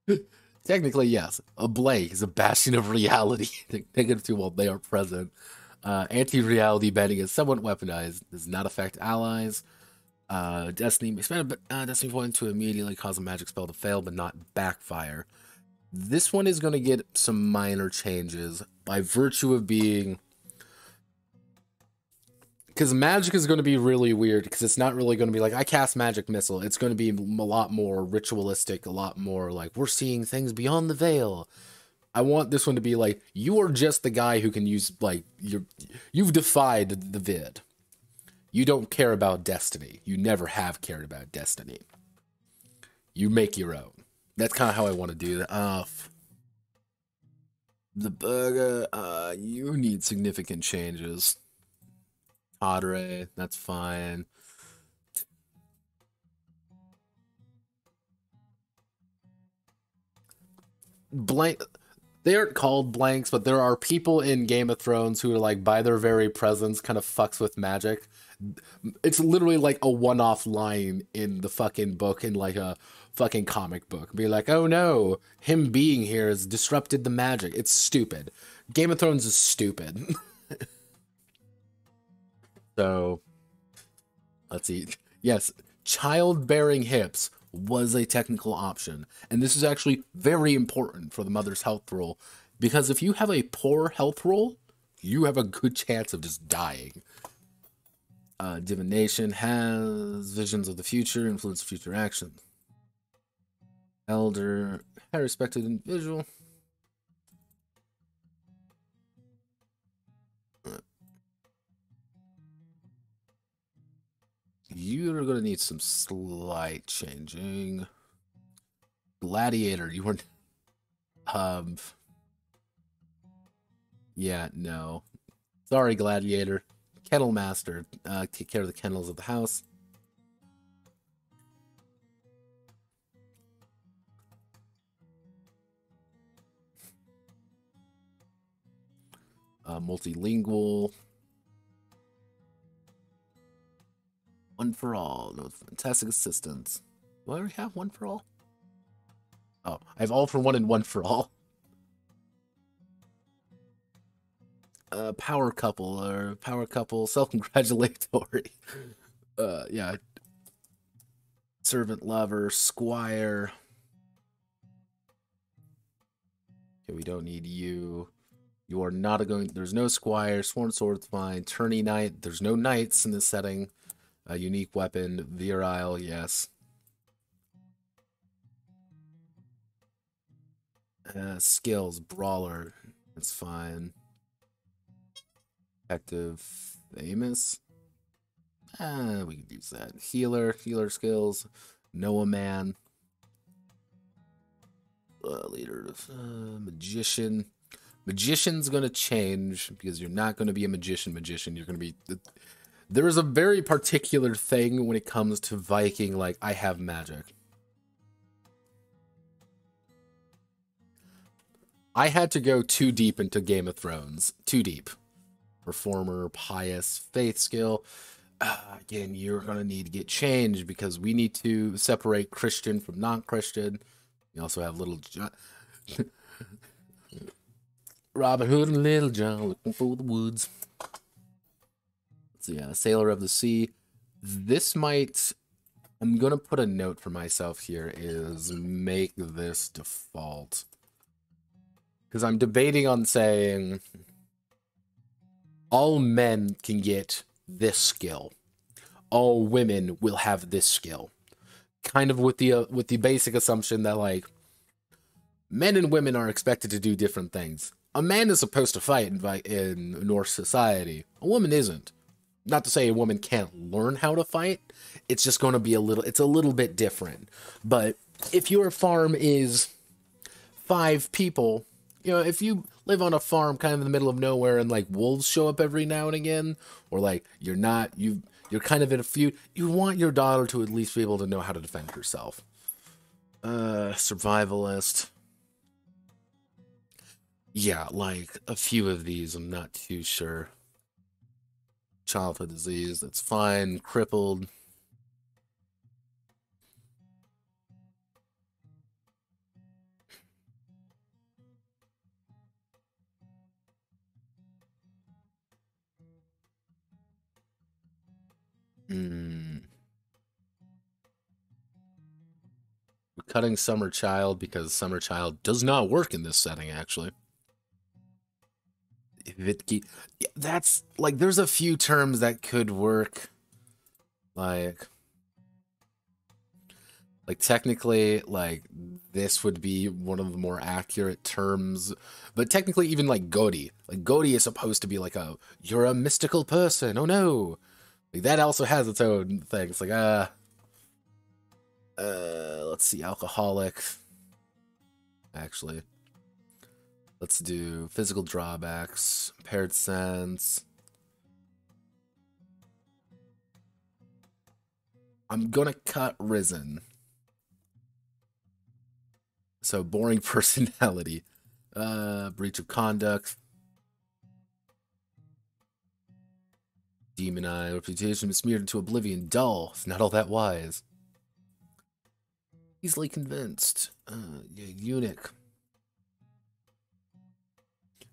Technically, yes. A Blank is a bastion of reality. Negative two while they are present. Uh, Anti-reality bending is somewhat weaponized. Does not affect allies. Uh, Destiny a uh, Destiny point to immediately cause a magic spell to fail, but not backfire. This one is going to get some minor changes by virtue of being because magic is going to be really weird because it's not really going to be like I cast magic missile. It's going to be a lot more ritualistic, a lot more like we're seeing things beyond the veil. I want this one to be like you are just the guy who can use like you you've defied the vid. You don't care about destiny. You never have cared about destiny. You make your own. That's kind of how I want to do that. Uh, the burger, uh, you need significant changes. Padre, that's fine. Blank they aren't called blanks, but there are people in Game of Thrones who are like by their very presence kind of fucks with magic. It's literally like a one-off line in the fucking book in like a fucking comic book. Be like, "Oh no, him being here has disrupted the magic." It's stupid. Game of Thrones is stupid. So, let's see. Yes, childbearing hips was a technical option. And this is actually very important for the mother's health roll because if you have a poor health roll, you have a good chance of just dying. Uh, divination has visions of the future, influence future actions. Elder, high respected individual. You're gonna need some slight changing. Gladiator, you weren't. Um. Yeah, no. Sorry, Gladiator. Kennel Master, uh, take care of the kennels of the house. Uh, multilingual. One for all. No, fantastic assistance. Do I already have one for all? Oh, I have all for one and one for all. Uh, power couple or power couple self-congratulatory. Uh, yeah. Servant lover, squire. Okay, we don't need you. You are not a going. There's no squire. Sworn sword's fine. Tourney knight. There's no knights in this setting. A unique weapon, virile, yes. Uh, skills, brawler, that's fine. Active, famous. Ah, we can use that. Healer, healer skills. Noah man. Uh, leader, uh, magician. Magician's to change because you're not to be a magician magician. You're to be there is a very particular thing when it comes to Viking like I have magic. I had to go too deep into Game of Thrones. Too deep. Reformer, pious, faith skill. Uh, again, you're going to need to get changed because we need to separate Christian from non Christian. We also have Little John. Robin Hood and Little John looking for the woods. Yeah, Sailor of the Sea. This might. I'm going to put a note for myself here is make this default because I'm debating on saying all men can get this skill, all women will have this skill, kind of with the uh, with the basic assumption that like men and women are expected to do different things. A man is supposed to fight in, in Norse society. A woman isn't. Not to say a woman can't learn how to fight. It's just going to be a little. It's a little bit different. But if your farm is five people you know, if you live on a farm kind of in the middle of nowhere and like wolves show up every now and again, or like you're not you you're kind of in a feud, you want your daughter to at least be able to know how to defend herself. Uh survivalist. Yeah, like a few of these I'm not too sure. Childhood disease, that's fine. Crippled. Hmm. We're cutting Summer Child because Summer Child does not work in this setting, actually. Vitki. That's like there's a few terms that could work. Like like technically like this would be one of the more accurate terms but technically even like Godi like Godi is supposed to be like a you're a mystical person oh no like that also has its own thing. It's like uh uh let's see, alcoholic. Actually. Let's do physical drawbacks, paired sense. I'm gonna cut risen. So boring personality. Uh breach of conduct, Demon Eye, reputation smeared into oblivion, dull, not all that wise. Easily convinced. Uh, eunuch.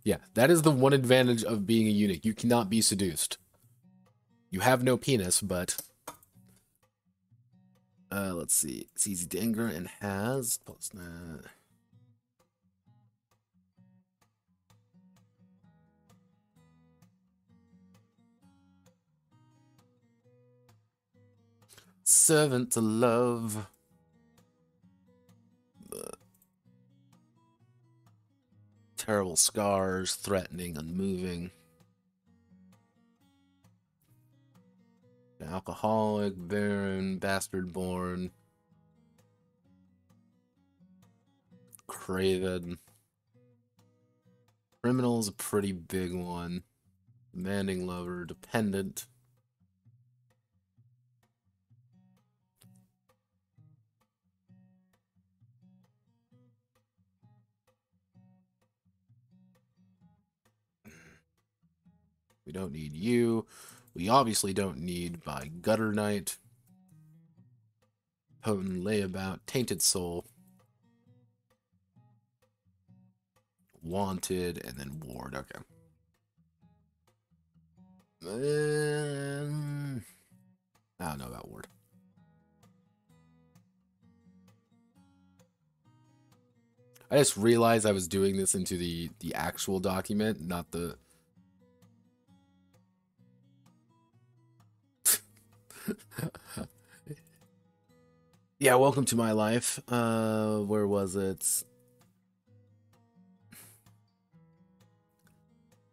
Yeah, that is the one advantage of being a eunuch. You cannot be seduced. You have no penis, but... Uh, let's see. It's easy to anger and has... Plus, uh, servant to love. Terrible scars, threatening, unmoving. Alcoholic, barren, bastard born. Craven. Criminal is a pretty big one. Demanding lover, dependent. We don't need you. We obviously don't need by Gutter Knight. Potent Layabout, Tainted Soul. Wanted, and then Ward. Okay. Um, I don't know about Ward. I just realized I was doing this into the the actual document, not the yeah, welcome to my life. Uh, where was it?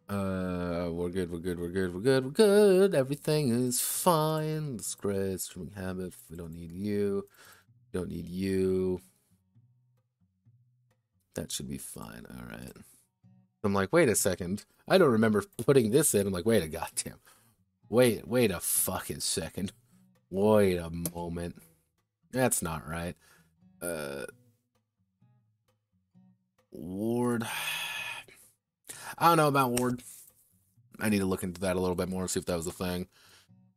Uh, we're good, we're good, we're good, we're good, we're good. Everything is fine. It's great. Streaming habit. We don't need you. We don't need you. That should be fine. All right. I'm like, wait a second. I don't remember putting this in. I'm like, wait a goddamn. Wait, wait a fucking second. Wait a moment. That's not right. Uh, Ward. I don't know about Ward. I need to look into that a little bit more, and see if that was a thing.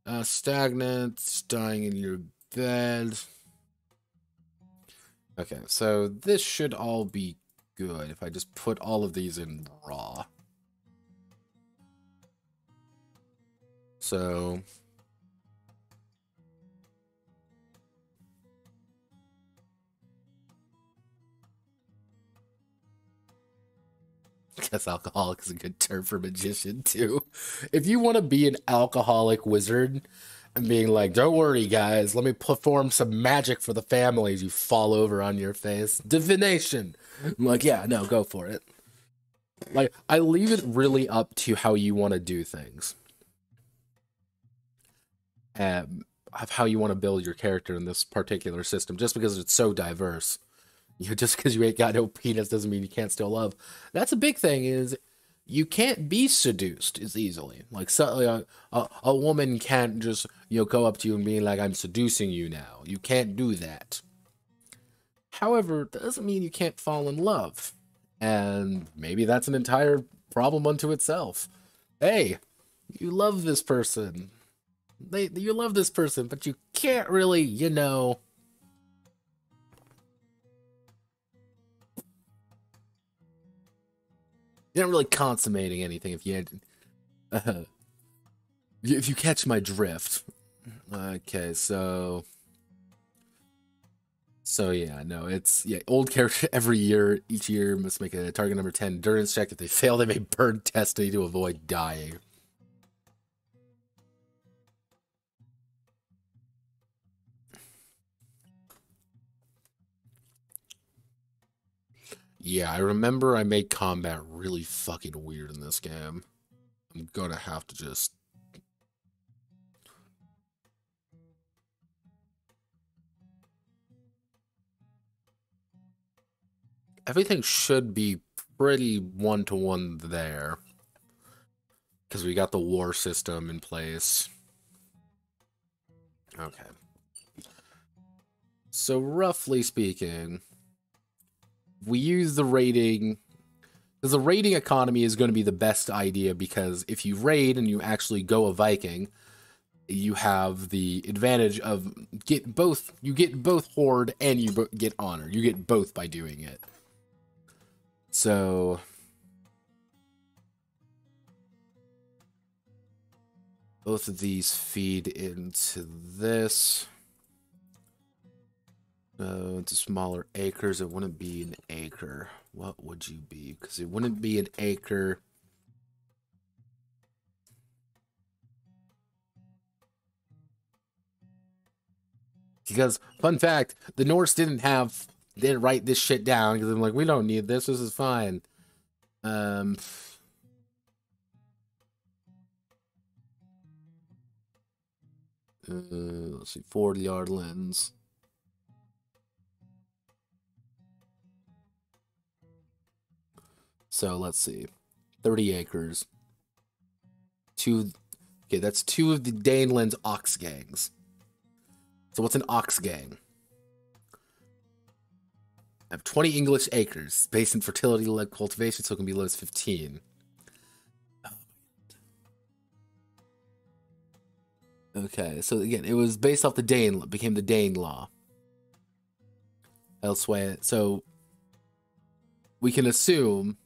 Uh, stagnant, dying in your bed. Okay, so this should all be good if I just put all of these in raw. So guess alcoholic is a good term for magician too. If you want to be an alcoholic wizard and being like, "Don't worry, guys, let me perform some magic for the families," you fall over on your face. Divination. I'm like, yeah, no, go for it. Like, I leave it really up to how you want to do things, and of how you want to build your character in this particular system. Just because it's so diverse you know, just because you ain't got no penis doesn't mean you can't still love. That's a big thing. Is you can't be seduced as easily. Like so, a, a woman can't just you know go up to you and be like, "I'm seducing you now." You can't do that. However, that doesn't mean you can't fall in love, and maybe that's an entire problem unto itself. Hey, you love this person. They you love this person, but you can't really, you know not really consummating anything if you had, uh, if you catch my drift. Okay, so so yeah, no, it's yeah, old character every year. Each year must make a target number ten endurance check. If they fail, they may burn destiny to avoid dying. Yeah, I remember I made combat really fucking weird in this game. I'm gonna have to just... Everything should be pretty one-to-one -one there. Because we got the war system in place. Okay. So roughly speaking we use the raiding because the raiding economy is going to be the best idea because if you raid and you actually go a Viking, you have the advantage of get both. You get both hoard and you get honor. You get both by doing it. So both of these feed into this. Uh, into smaller acres, it wouldn't be an acre. What would you be? Because it wouldn't be an acre. Because, fun fact, the Norse didn't have, didn't write this shit down because I'm like, we don't need this. This is fine. Um, uh, let's see, 40 yard lens. So let's see. 30 acres. Two Okay, that's two of the Danelaw's ox gangs. So what's an ox gang? I have 20 English acres based in fertility led cultivation, so it can be low as 15. Okay, so again, it was based off the Dane, became the Dane law. Elsewhere, so we can assume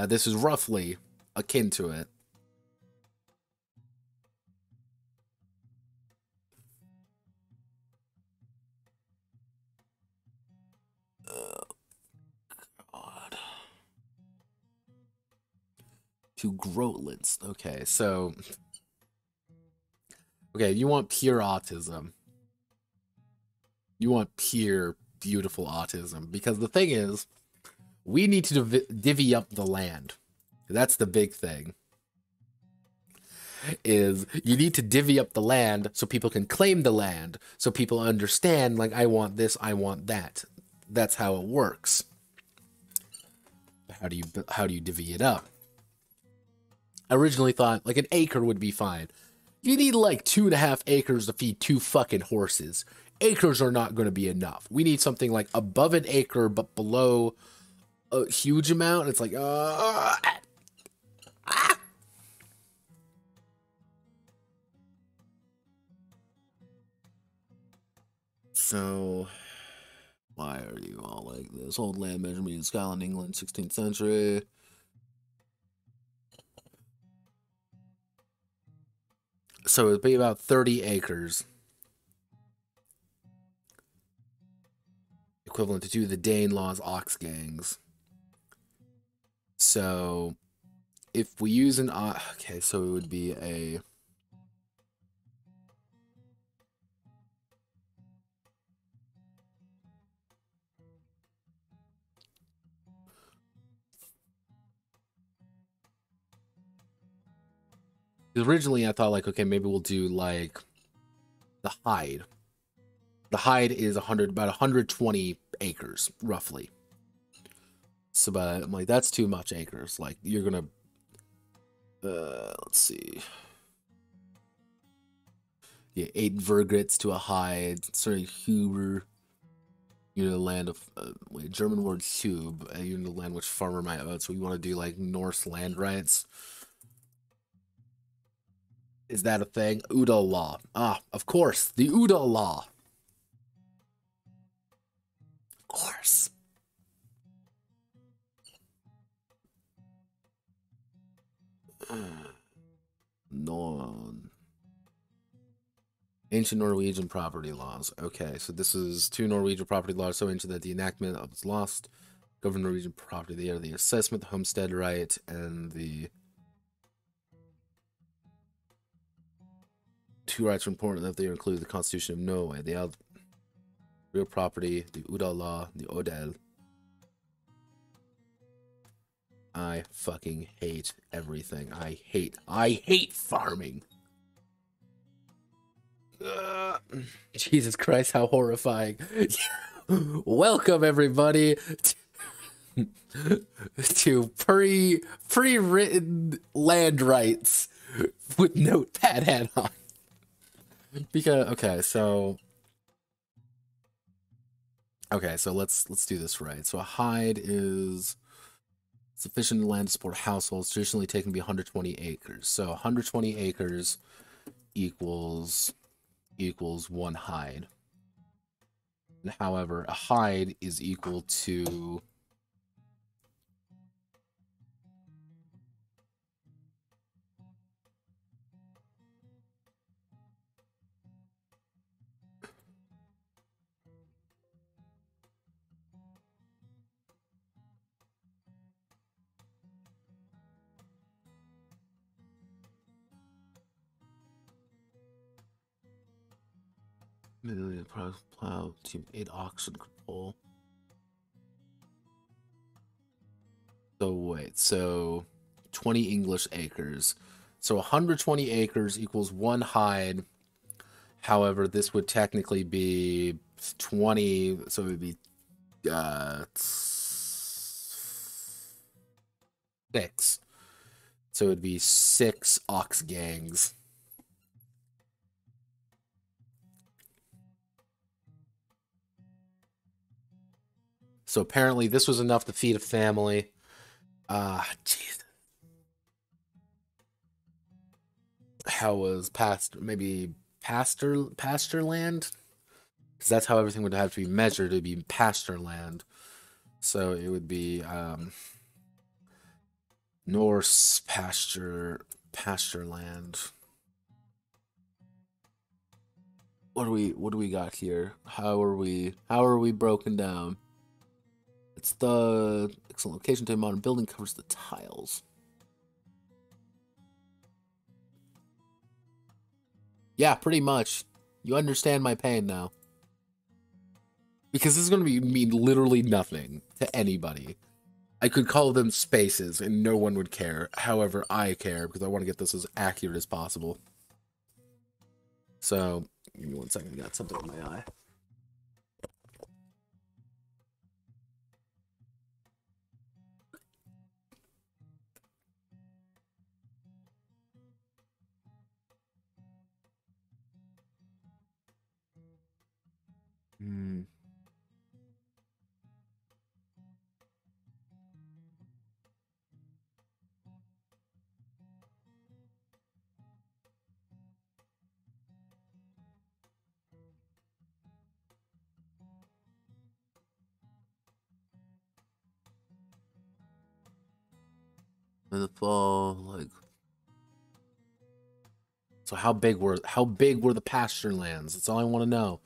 now, this is roughly akin to it. God. To Grotlands. Okay, so... Okay, you want pure autism. You want pure, beautiful autism. Because the thing is we need to div divvy up the land. That's the big thing. Is you need to divvy up the land so people can claim the land, so people understand, like, I want this, I want that. That's how it works. how do you how do you divvy it up? I originally thought like an acre would be fine. You need like two and a half acres to feed two fucking horses. Acres are not going to be enough. We need something like above an acre, but below a huge amount. It's like, uh, ah. So, why are you all like this? Old land measurement in Scotland, England, 16th century. So it'd be about 30 acres. Equivalent to two of the Danelaws ox gangs. So if we use an okay, so it would be a originally I thought like okay maybe we'll do like the hide. The hide is 100 about 120 acres roughly. So but I'm like that's too much acres. Like you're gonna uh let's see. Yeah, eight virgates to a hide. Sorry, Huber. You know, the land of uh, wait, German word Hub. Uh, you know, the land which farmer might own. So we want to do like Norse land rights. Is that a thing? Udal law. Ah, of course, the Udal law. Of course. No. Ancient Norwegian property laws. Okay, so this is two Norwegian property laws so ancient that the enactment of was lost. Govern Norwegian property. They are the assessment, the homestead right, and the two rights are important that they include the Constitution of Norway, the real property, the Udal law, the Odel. I fucking hate everything. I hate, I hate farming. Uh, Jesus Christ, how horrifying. Welcome, everybody, to pre pre written land rights with Notepad Anon because okay, so okay, so let's let's do this right. So a hide is sufficient land to support households, traditionally taken to be 120 acres. So 120 acres equals equals one hide. However, a hide is equal to Million plow team eight oxen could pull. So wait, so 20 English acres. So 120 acres equals one hide. However, this would technically be 20, so it would be uh, six. So it would be six ox gangs. So apparently this was enough to feed a family. Ah, uh, jeez. How was pasture? Maybe pasture pasture land? Because that's how everything would have to be measured. It'd be pasture land. So it would be um, Norse pasture pasture land. What do we what do we got here? How are we how are we broken down? It's the excellent location to a modern building covers the tiles. Yeah, pretty much. You understand my pain now. Because this is going to be mean literally nothing to anybody. I could call them spaces and no one would care. However, I care because I want to get this as accurate as possible. So, give me one second. I got something in my eye. Hmm. in the fall, like. So how big were how big were the pasture lands? That's all I want to know.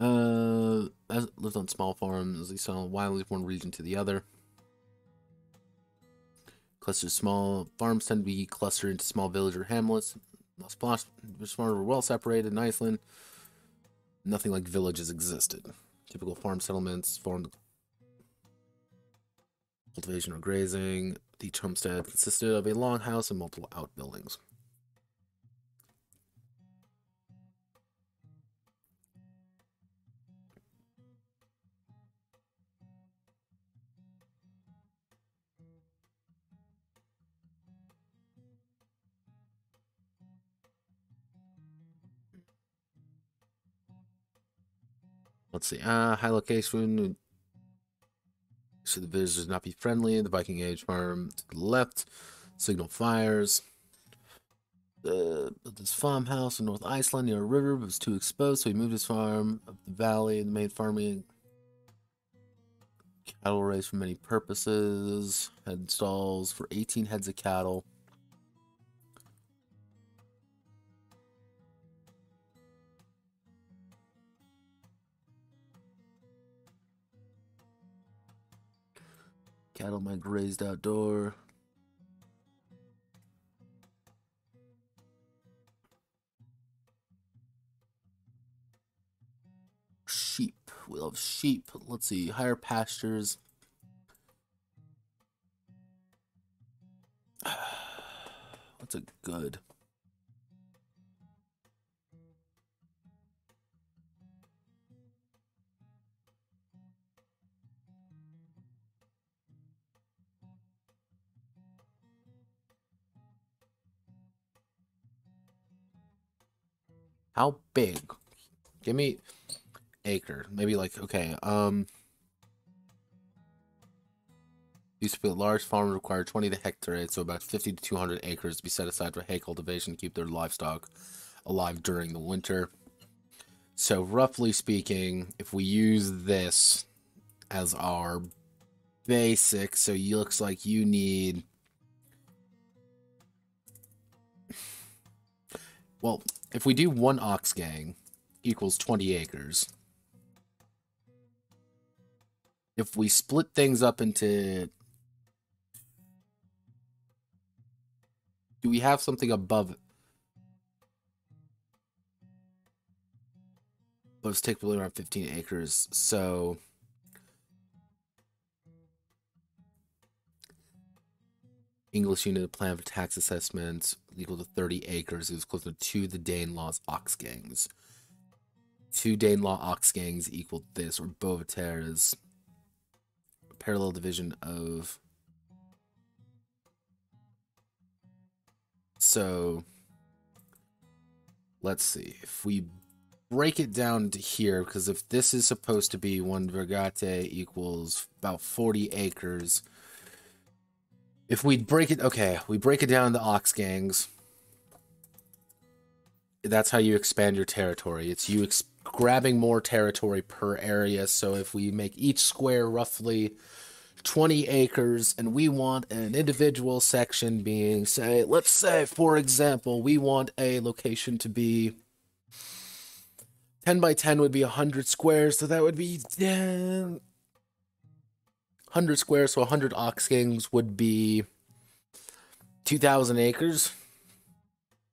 Uh, lived on small farms. They saw wildly from one region to the other. Clusters small farms tend to be clustered into small village or hamlets. Most farms were well separated in Iceland. Nothing like villages existed. Typical farm settlements formed cultivation or grazing. The homestead consisted of a long house and multiple outbuildings. Let's see. Uh, high location should the visitors not be friendly? The Viking Age farm to the left. Signal fires. Uh, this farmhouse in North Iceland near a river was too exposed, so he moved his farm up the valley. The main farming cattle raised for many purposes. Had stalls for 18 heads of cattle. Cattle might grazed outdoor. Sheep. We love sheep. Let's see. Higher pastures. What's a good? How big? Give me acre. Maybe like okay. Um. Used to be a large farm required 20 to hectare, so about 50 to 200 acres to be set aside for hay cultivation to keep their livestock alive during the winter. So roughly speaking, if we use this as our basic, so it looks like you need well, if we do one ox gang equals 20 acres. If we split things up into... Do we have something above it? Let's take really around 15 acres, so... English unit of plan for tax assessment equal to 30 acres It was closer to the Danelaw's ox gangs. Two Danelaw ox gangs equal this, or bovates parallel division of. So, let's see. If we break it down to here, because if this is supposed to be one Virgate equals about 40 acres, if we break it, okay, we break it down into ox gangs. That's how you expand your territory. It's you grabbing more territory per area. So if we make each square roughly 20 acres and we want an individual section being, say, let's say, for example, we want a location to be 10 by 10 would be 100 squares. So that would be 10, 100 squares, so 100 ox gangs would be 2,000 acres.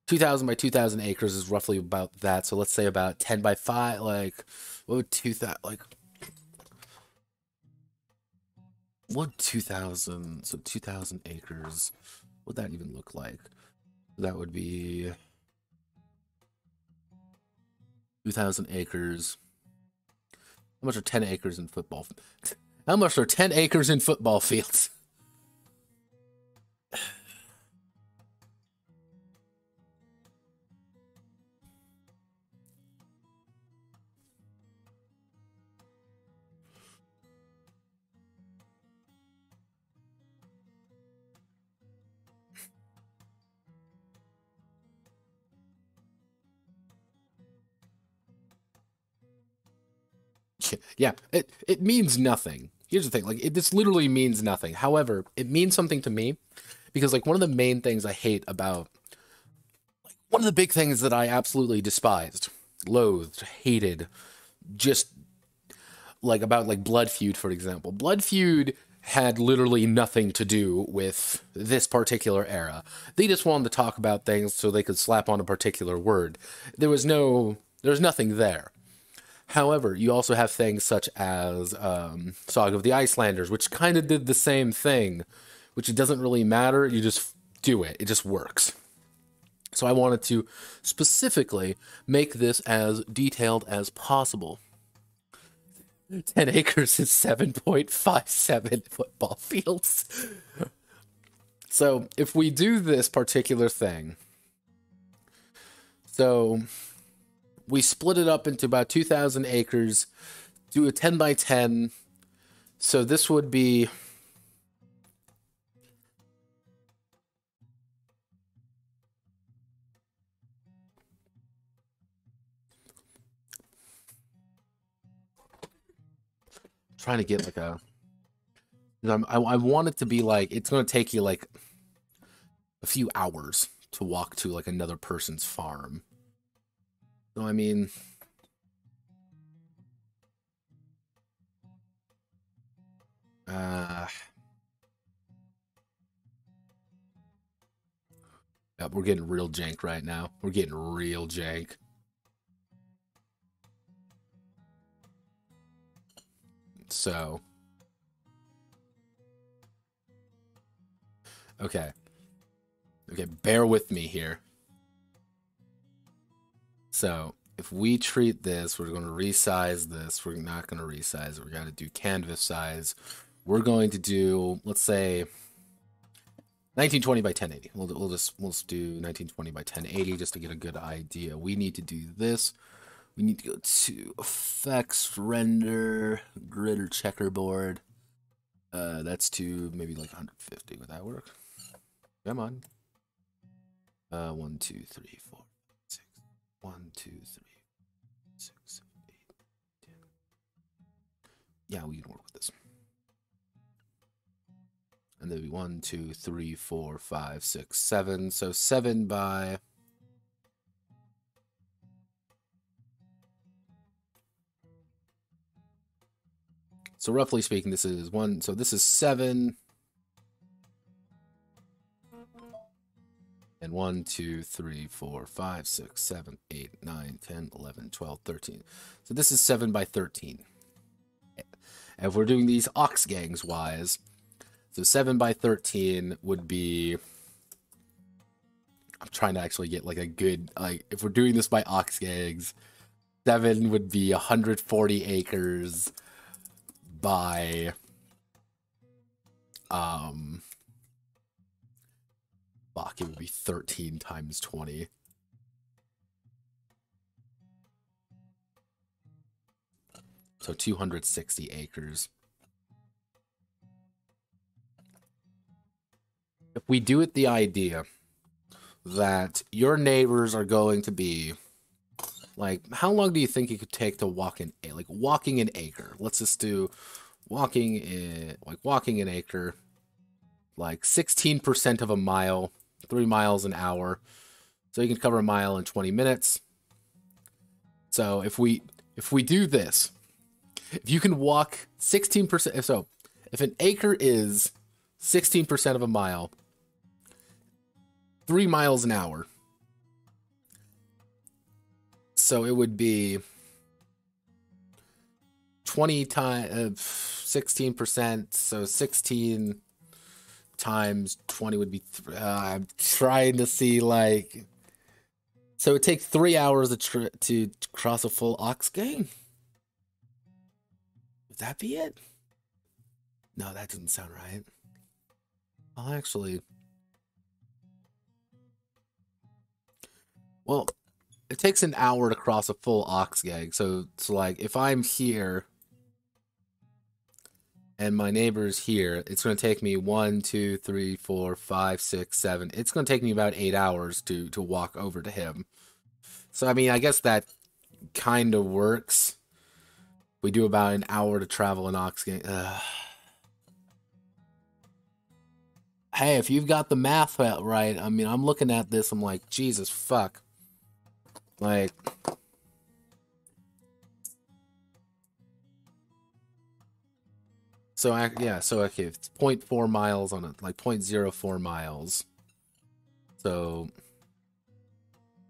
2,000 by 2,000 acres is roughly about that. So let's say about 10 by 5, like, what would 2,000, like, what 2,000, so 2,000 acres, what would that even look like? That would be 2,000 acres. How much are 10 acres in football? How much are 10 acres in football fields? yeah, it, it means nothing. Here's the thing, like it, this literally means nothing. However, it means something to me because like one of the main things I hate about like one of the big things that I absolutely despised, loathed, hated, just like about like Blood Feud, for example. Blood Feud had literally nothing to do with this particular era. They just wanted to talk about things so they could slap on a particular word. There was no, there was nothing there. However, you also have things such as um, Saga of the Icelanders, which kind of did the same thing, which it doesn't really matter. You just do it, it just works. So I wanted to specifically make this as detailed as possible. 10 acres is 7.57 football fields. So if we do this particular thing, so we split it up into about 2,000 acres, do a 10 by 10. So this would be trying to get like a. I'm, I, I want it to be like it's going to take you like a few hours to walk to like another person's farm. So I mean, uh, we're getting real jank right now. We're getting real jank. So, okay. Okay, bear with me here. So, if we treat this, we're going to resize this. We're not going to resize it. We're going to do canvas size. We're going to do, let's say, 1920 by 1080. We'll, we'll just we'll just do 1920 by 1080 just to get a good idea. We need to do this we need to go to effects, render, grid or checkerboard. Uh, that's to maybe like 150. Would that work? Come on. Uh, one, two, three, four. One, two, three, six, seven, eight, ten. Yeah, we can work with this. And then be one, two, three, four, five, six, seven. So seven by So roughly speaking, this is one. So this is seven. And 1, 2, 3, 4, 5, 6, 7, 8, 9, 10, 11, 12, 13. So this is 7 by 13. And if we're doing these ox gangs wise, so 7 by 13 would be... I'm trying to actually get like a good... like If we're doing this by ox gangs, 7 would be 140 acres by um fuck it would be 13 times 20 so 260 acres. If we do it the idea that your neighbors are going to be like, how long do you think it could take to walk an like walking an acre? Let's just do walking in like walking an acre, like 16% of a mile, three miles an hour. So you can cover a mile in 20 minutes. So if we if we do this, if you can walk 16%, so if an acre is 16% of a mile, three miles an hour, so it would be 20 times uh, 16%. So 16 times 20 would be. Uh, I'm trying to see like. So it takes three hours to, to cross a full ox gang. Would that be it? No, that doesn't sound right. I'll actually. Well, it takes an hour to cross a full ox gang. So it's like if I'm here and my neighbor's here, it's going to take me one, two, three, four, five, six, seven. It's going to take me about eight hours to to walk over to him. So I mean, I guess that kind of works. We do about an hour to travel in. Ugh. Hey, if you've got the math right, I mean, I'm looking at this, I'm like, Jesus fuck. Like, so yeah, so okay, it's 0.4 miles on it, like 0.04 miles. So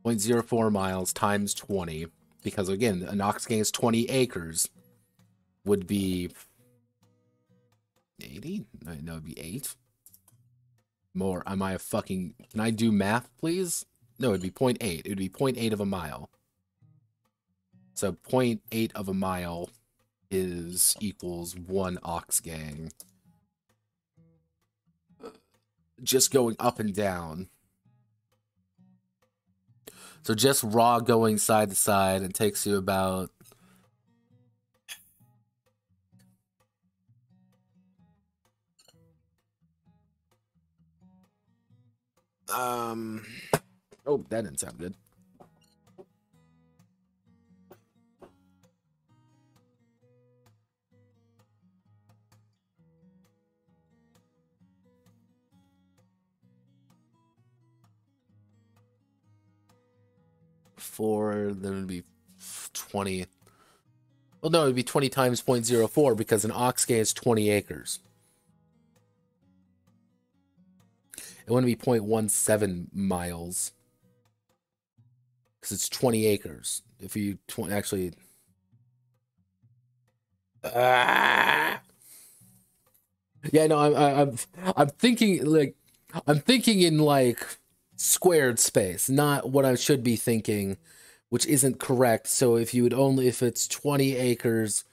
0.04 miles times 20, because again, an ox gang is 20 acres, would be 80? No, it'd be 8. More. Am I a fucking... Can I do math, please? No, it'd be 0.8. It would be 0.8 of a mile. So 0.8 of a mile is equals one ox gang. Just going up and down. So just raw going side to side, and takes you about um oh that didn't sound good. Four, then it'd be 20. Well, no, it'd be 20 times 0.04 because an ox is 20 acres. It wouldn't be 0.17 miles because it's 20 acres. If you tw- actually. Ah! Yeah, no, I'm, I'm, I'm thinking like, I'm thinking in like squared space, not what I should be thinking, which isn't correct. So if you would only, if it's 20 acres,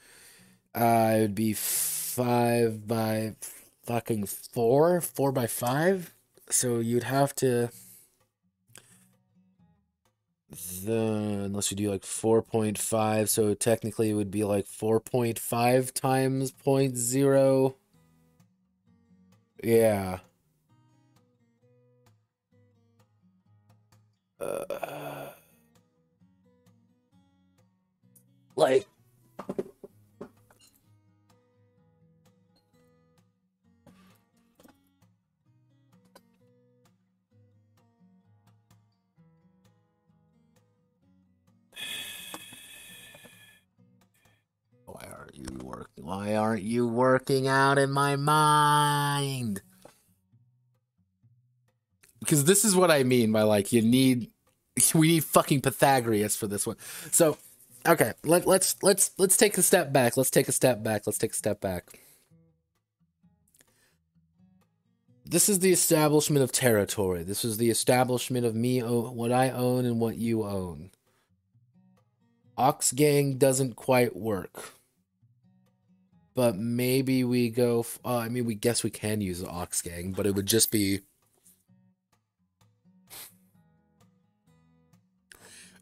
uh, it would be five by fucking four, four by five. So you'd have to, the, unless you do like 4.5, so technically it would be like 4.5 times 0.0. Yeah. Uh, like why aren't you working why aren't you working out in my mind because this is what I mean by like you need we need fucking Pythagoras for this one. So, okay, let, let's let's let's take a step back. Let's take a step back. Let's take a step back. This is the establishment of territory. This is the establishment of me, what I own and what you own. Ox Gang doesn't quite work. But maybe we go. Uh, I mean, we guess we can use Ox Gang, but it would just be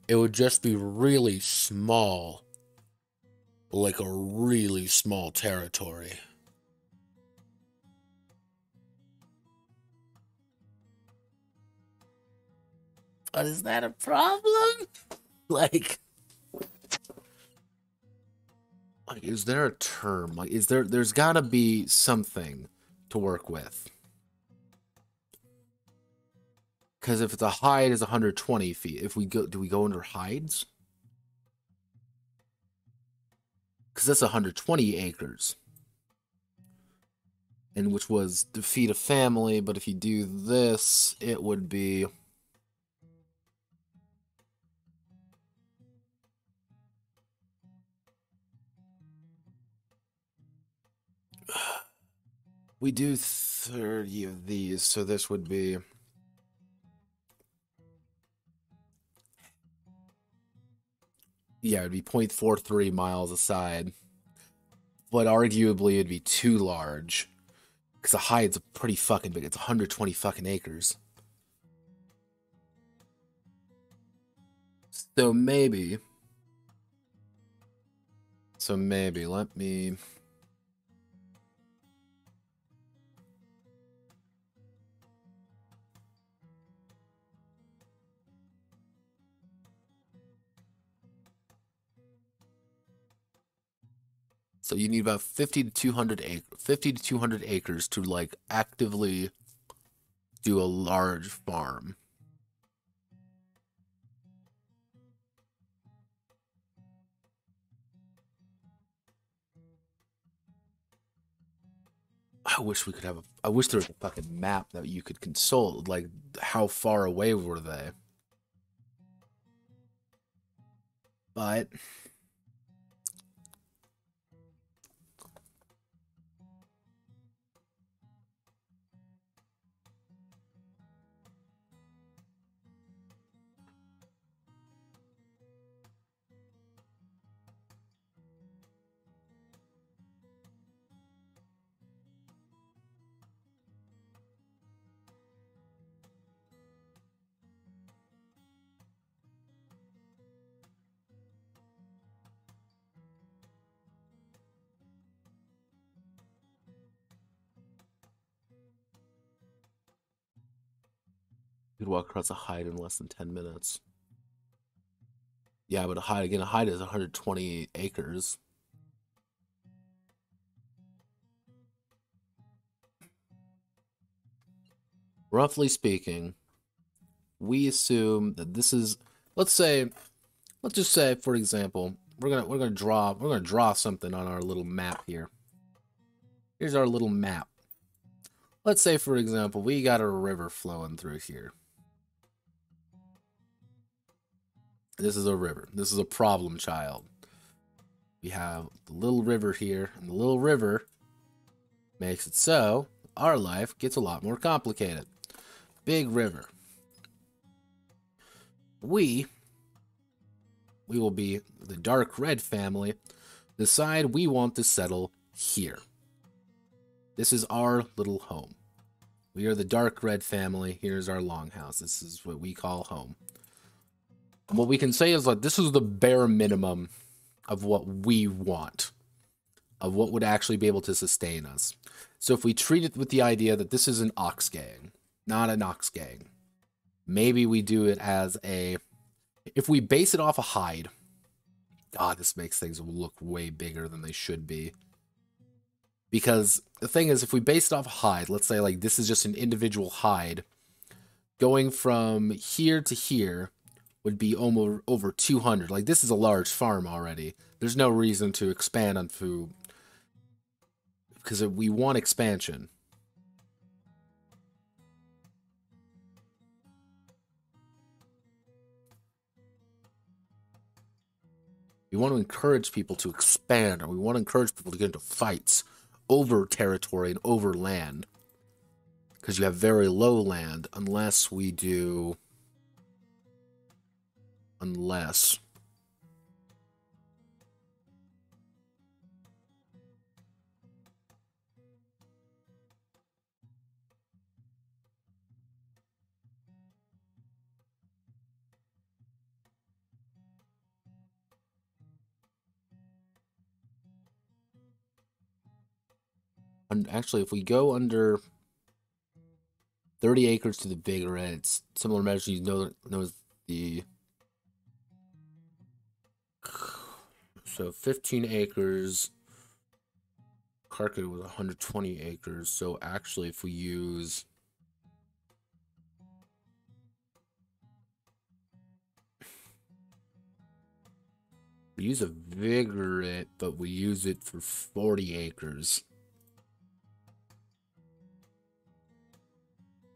it would just be really small. Like a really small territory. But is that a problem? Like, like, is there a term? Like, is there? There's got to be something to work with. Because if it's a hide, is 120 feet. If we go, do we go under hides? Because that's 120 acres. And which was defeat a family, but if you do this, it would be... We do 30 of these, so this would be... yeah, it'd be 0.43 miles aside. But arguably it'd be too large. Because the hide's pretty fucking big. It's 120 fucking acres. So maybe. So maybe, let me... So you need about 50 to 200 acre, 50 to 200 acres to like actively do a large farm. I wish we could have a. I wish there was a fucking map that you could consult. Like, how far away were they? But Could walk across a hide in less than 10 minutes. Yeah, but a hide, again, a hide is 120 acres. Roughly speaking, we assume that this is, let's say, let's just say, for example, we're gonna we're gonna draw we're gonna draw something on our little map here. Here's our little map. Let's say, for example, we got a river flowing through here. This is a river. This is a problem child. We have the little river here, and the little river makes it so our life gets a lot more complicated. Big river. We, we will be the dark red family, decide we want to settle here. This is our little home. We are the dark red family. Here's our longhouse. This is what we call home what we can say is like this is the bare minimum of what we want, of what would actually be able to sustain us. So if we treat it with the idea that this is an oxgang, not an oxgang, maybe we do it as a. If we base it off a hide, God, this makes things look way bigger than they should be. Because the thing is, if we base it off a hide, let's say like this is just an individual hide, going from here to here, would be over over 200. Like this is a large farm already. There's no reason to expand on food because we want expansion. We want to encourage people to expand, and we want to encourage people to get into fights over territory and over land. Because you have very low land, unless we do unless and actually if we go under 30 acres to the big red it's similar measure you know knows the so 15 acres. Carucate was 120 acres. So actually, if we use we use a virgate, but we use it for 40 acres.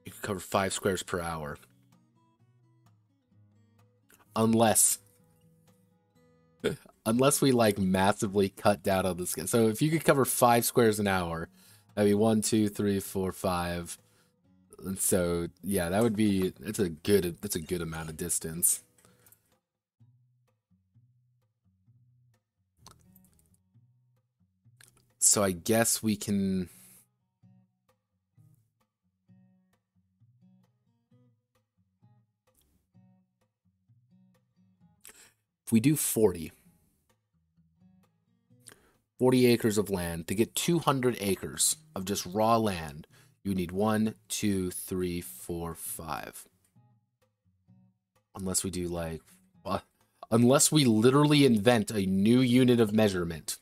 You can cover five squares per hour. Unless unless we like massively cut down on the scale. So if you could cover five squares an hour, that'd be one, two, three, four, five. And so yeah, that would be that's a good that's a good amount of distance. So I guess we can if we do 40 40 acres of land. To get 200 acres of just raw land, you need one, two, three, four, five. Unless we do like, uh, unless we literally invent a new unit of measurement.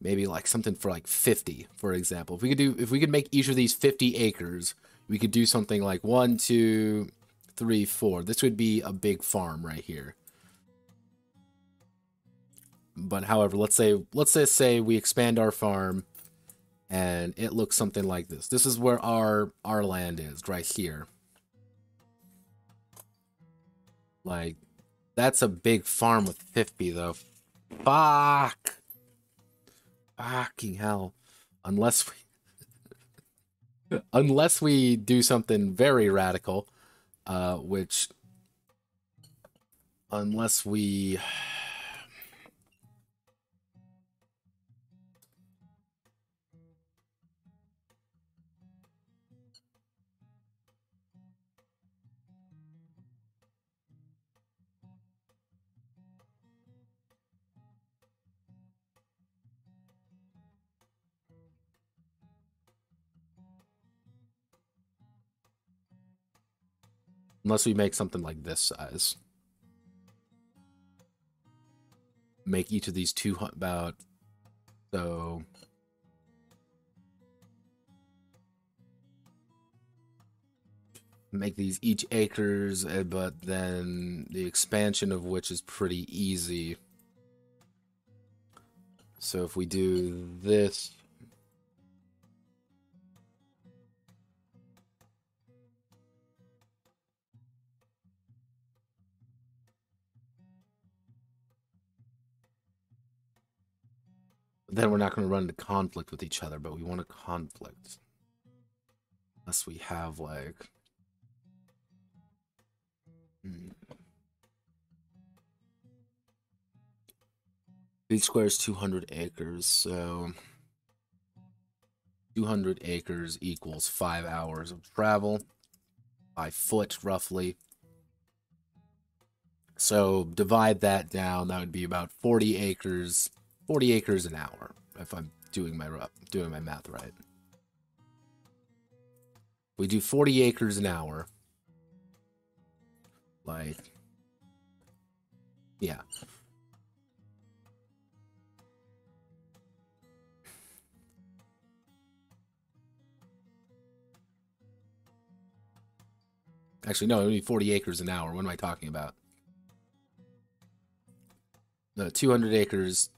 maybe like something for like 50 for example if we could do if we could make each of these 50 acres we could do something like one two three four this would be a big farm right here but however let's say let's say say we expand our farm and it looks something like this. This is where our our land is right here. Like that's a big farm with 50 though. Fuck. Fucking hell. Unless we unless we do something very radical, uh, which unless we Unless we make something like this size. Make each of these two about so make these each acres, eh, but then the expansion of which is pretty easy. So if we do this then we're not going to run into conflict with each other, but we want a conflict. Unless we have, like... Hmm. Each square is 200 acres, so... 200 acres equals 5 hours of travel by foot, roughly. So divide that down, that would be about 40 acres 40 acres an hour, if I'm doing my doing my math right. We do 40 acres an hour. Like, yeah. Actually, no, it would be 40 acres an hour. What am I talking about? No, 200 acres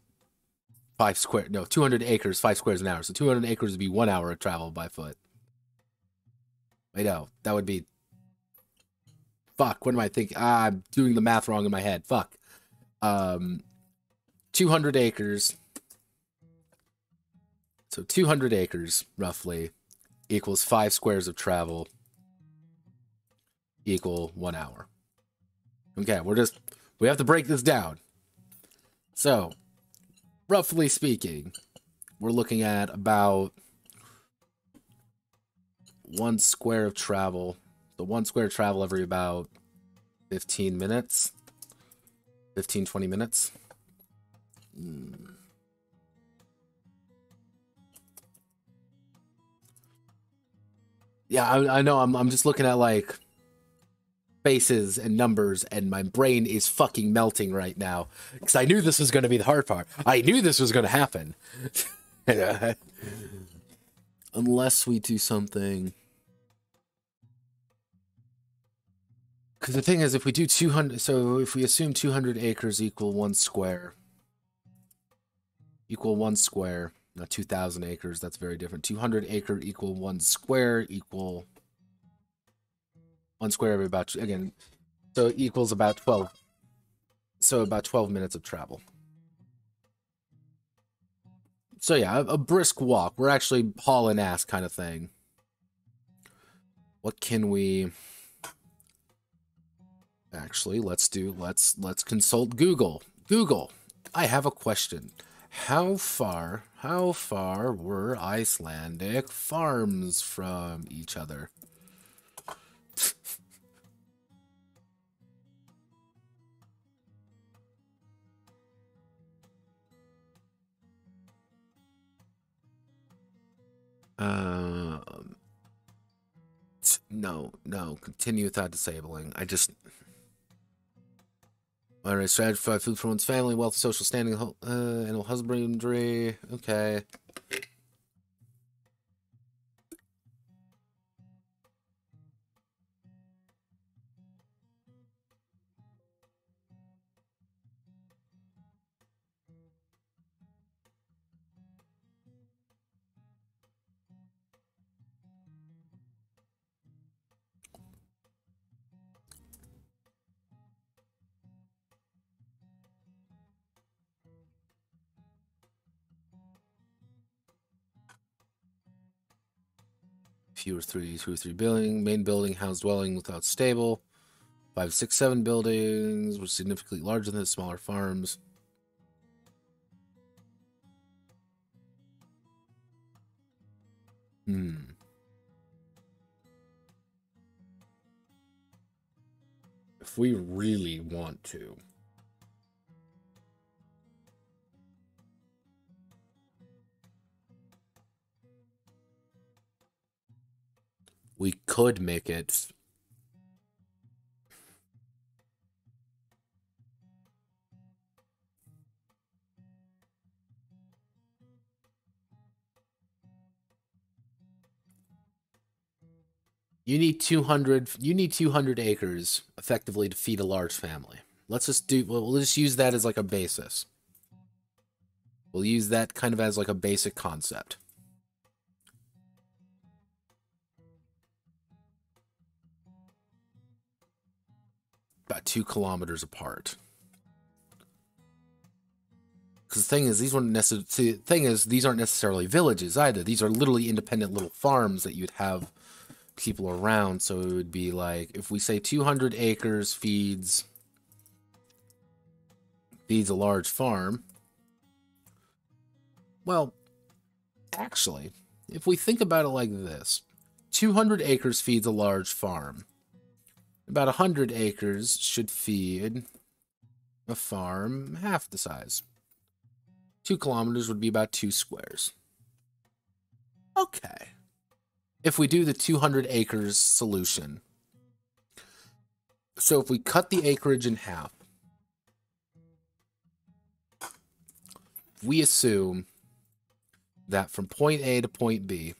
five square no 200 acres five squares an hour. So 200 acres would be one hour of travel by foot. Wait no that would be fuck what am i thinking ah, i'm doing the math wrong in my head. Fuck. Um 200 acres. So 200 acres roughly equals five squares of travel equal one hour. Okay we're just we have to break this down. So roughly speaking, we're looking at about one square of travel. The one square travel every about 15 minutes. 15, 20 minutes. Hmm. Yeah, I, I know. I'm, I'm just looking at like faces and numbers, and my brain is fucking melting right now because I knew this was going to be the hard part. I knew this was going to happen. Unless we do something. Because the thing is, if we do 200, so if we assume 200 acres equal one square, equal one square, not 2,000 acres, that's very different. 200 acre equal one square equal one square every about again so equals about 12 so about 12 minutes of travel. So yeah a, a brisk walk. We're actually hauling ass kind of thing. What can we actually let's do let's let's consult google. Google i have a question. How far how far were icelandic farms from each other Um, no, no, continue without disabling. I just. All right, strategy for food for one's family, wealth, social standing, uh, husbandry. Okay. Two or three building, main building, house dwelling without stable. Five, six, seven buildings were significantly larger than the smaller farms. Hmm. If we really want to. We could make it You need 200 you need 200 acres effectively to feed a large family. Let's just do we'll, we'll just use that as like a basis. We'll use that kind of as like a basic concept. About two kilometers apart. Because the thing is, these weren't necessarily. The thing is, these aren't necessarily villages either. These are literally independent little farms that you'd have people around. So it would be like if we say 200 acres feeds feeds a large farm. Well, actually, if we think about it like this, 200 acres feeds a large farm. About 100 acres should feed a farm half the size. Two kilometers would be about two squares. Okay. If we do the 200 acres solution, so if we cut the acreage in half, we assume that from point A to point B,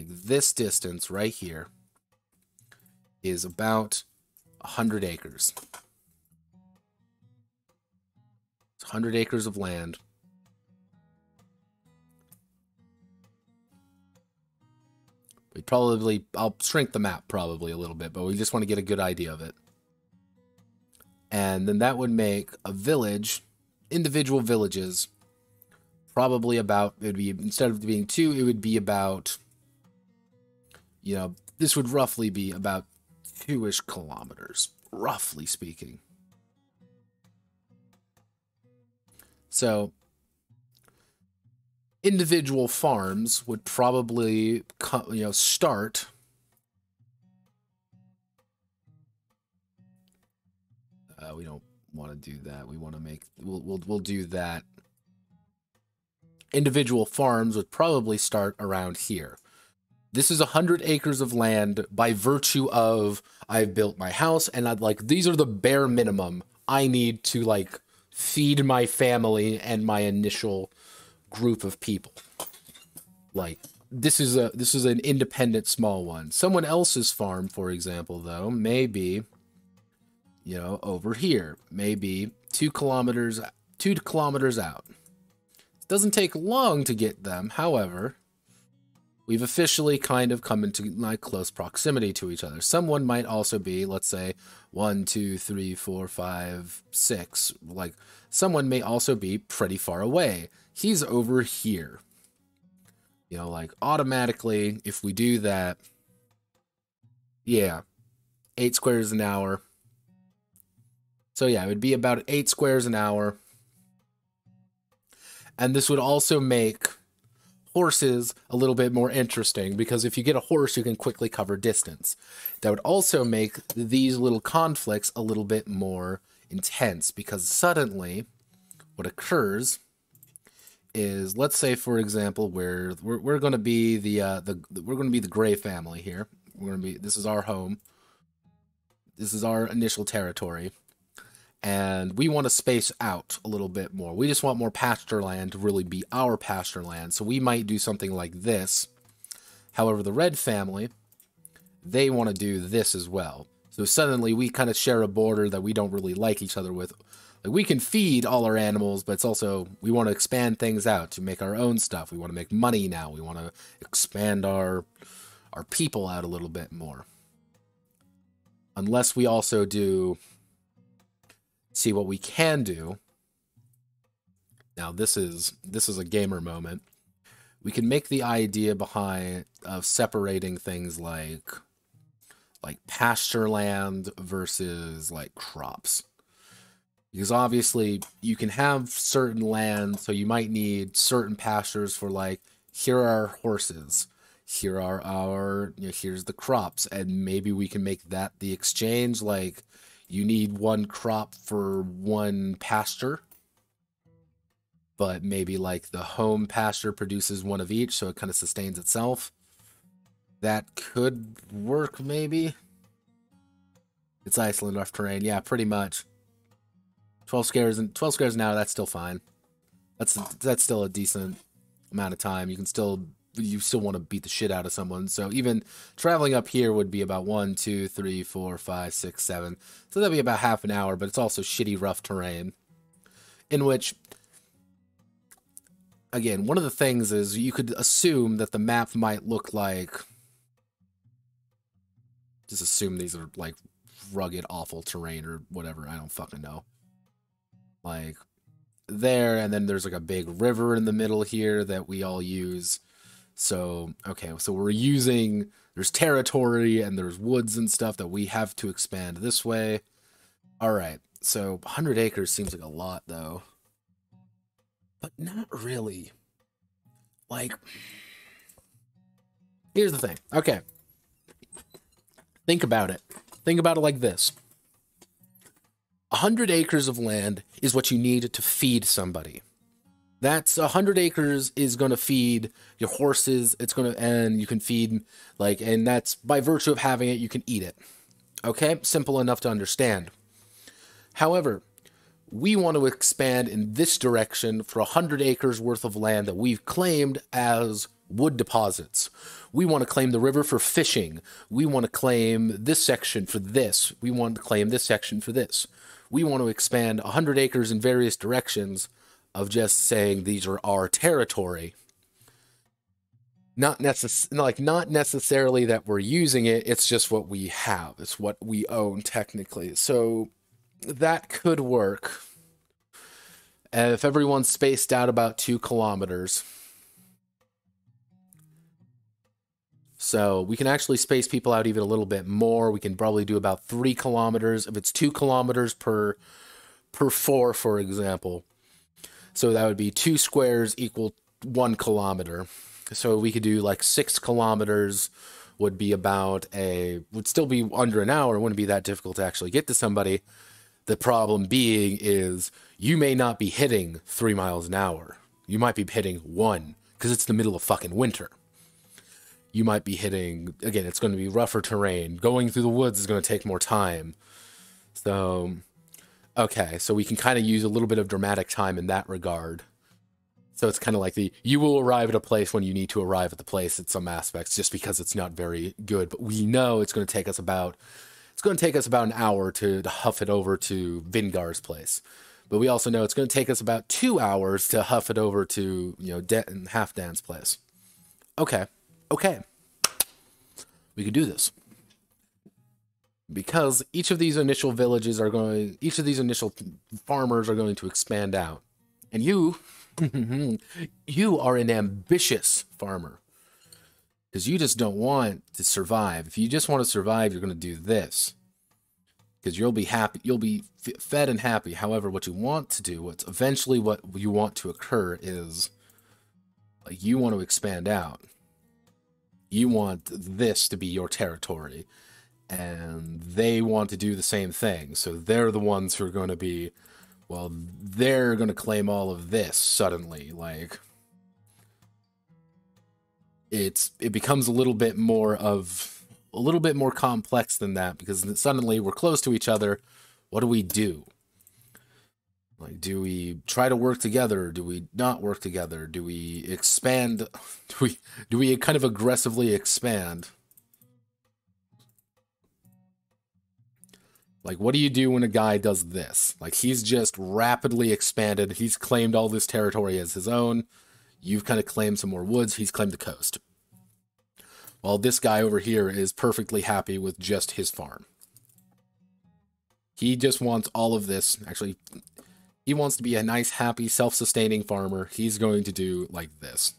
like this distance right here is about 100 acres. It's 100 acres of land. We probably, I'll shrink the map probably a little bit, but we just want to get a good idea of it. And then that would make a village, individual villages, probably about, it would be, instead of being two, it would be about you know, this would roughly be about two ish kilometers, roughly speaking. So, individual farms would probably, you know, start. Uh, we don't want to do that. We want to make we'll we'll we'll do that. Individual farms would probably start around here this is a hundred acres of land by virtue of I've built my house and I'd like these are the bare minimum I need to like feed my family and my initial group of people. Like this is a this is an independent small one. Someone else's farm, for example, though, may be, you know, over here, maybe two kilometers two kilometers out. It doesn't take long to get them, however we've officially kind of come into like close proximity to each other. Someone might also be, let's say, one, two, three, four, five, six. Like someone may also be pretty far away. He's over here. You know, like automatically, if we do that, yeah, eight squares an hour. So yeah, it would be about eight squares an hour. And this would also make horses a little bit more interesting because if you get a horse, you can quickly cover distance. That would also make these little conflicts a little bit more intense because suddenly what occurs is let's say for example where we're, we're going to be the uh the we're going to be the gray family here we're going to be this is our home This is our initial territory. And we want to space out a little bit more. We just want more pasture land to really be our pasture land. So we might do something like this. However, the red family, they want to do this as well. So suddenly we kind of share a border that we don't really like each other with. Like we can feed all our animals, but it's also we want to expand things out to make our own stuff. We want to make money now. We want to expand our our people out a little bit more. Unless we also do see what we can do. Now this is this is a gamer moment. We can make the idea behind of separating things like like pasture land versus like crops. Because obviously you can have certain land, so you might need certain pastures for like here are our horses, here are our you know, here's the crops, and maybe we can make that the exchange. Like you need one crop for one pasture, but maybe like the home pasture produces one of each, so it kind of sustains itself. That could work, maybe. It's Iceland rough terrain, yeah, pretty much. Twelve squares and twelve squares now. That's still fine. That's that's still a decent amount of time. You can still you still want to beat the shit out of someone. So even traveling up here would be about one, two, three, four, five, six, seven. So that'd be about half an hour, but it's also shitty rough terrain. In which again, one of the things is you could assume that the map might look like just assume these are like rugged, awful terrain or whatever. I don't fucking know. Like there, and then there's like a big river in the middle here that we all use. So, okay, so we're using, there's territory and there's woods and stuff that we have to expand this way. All right, so 100 acres seems like a lot though. But not really. Like, here's the thing. Okay. Think about it. Think about it like this. 100 acres of land is what you need to feed somebody. That's 100 acres is going to feed your horses. It's going to, and you can feed, like, and that's by virtue of having it, you can eat it. Okay? Simple enough to understand. However, we want to expand in this direction for 100 acres worth of land that we've claimed as wood deposits. We want to claim the river for fishing. We want to claim this section for this. We want to claim this section for this. We want to expand 100 acres in various directions of just saying these are our territory. Not necess- like not necessarily that we're using it, it's just what we have. It's what we own technically. So that could work. If everyone's spaced out about 2 kilometers, So we can actually space people out even a little bit more. We can probably do about three kilometers. If it's two kilometers per per four, for example. So that would be two squares equal one kilometer. So we could do like six kilometers would be about a would still be under an hour. It wouldn't be that difficult to actually get to somebody. The problem being is you may not be hitting three miles an hour. You might be hitting one because it's the middle of fucking winter you might be hitting again it's going to be rougher terrain going through the woods is going to take more time so okay so we can kind of use a little bit of dramatic time in that regard. So it's kind of like the you will arrive at a place when you need to arrive at the place at some aspects just because it's not very good but we know it's going to take us about it's going to take us about an hour to, to huff it over to Vingar's place. But we also know it's going to take us about two hours to huff it over to you know De- Halfdan's place. Okay okay, we can do this. Because each of these initial villages are going, each of these initial farmers are going to expand out. And you, you are an ambitious farmer. Because you just don't want to survive. If you just want to survive, you're going to do this. Because you'll be happy, you'll be fed and happy. However, what you want to do, what's eventually what you want to occur is like you want to expand out you want this to be your territory and they want to do the same thing so they're the ones who are going to be well they're going to claim all of this suddenly like it's it becomes a little bit more of a little bit more complex than that because suddenly we're close to each other. What do we do? Like, do we try to work together? Do we not work together? Do we expand? Do we do we kind of aggressively expand? Like, what do you do when a guy does this? Like, he's just rapidly expanded. He's claimed all this territory as his own. You've kind of claimed some more woods. He's claimed the coast. While this guy over here is perfectly happy with just his farm. He just wants all of this. Actually, he wants to be a nice, happy, self sustaining farmer. He's going to do like this.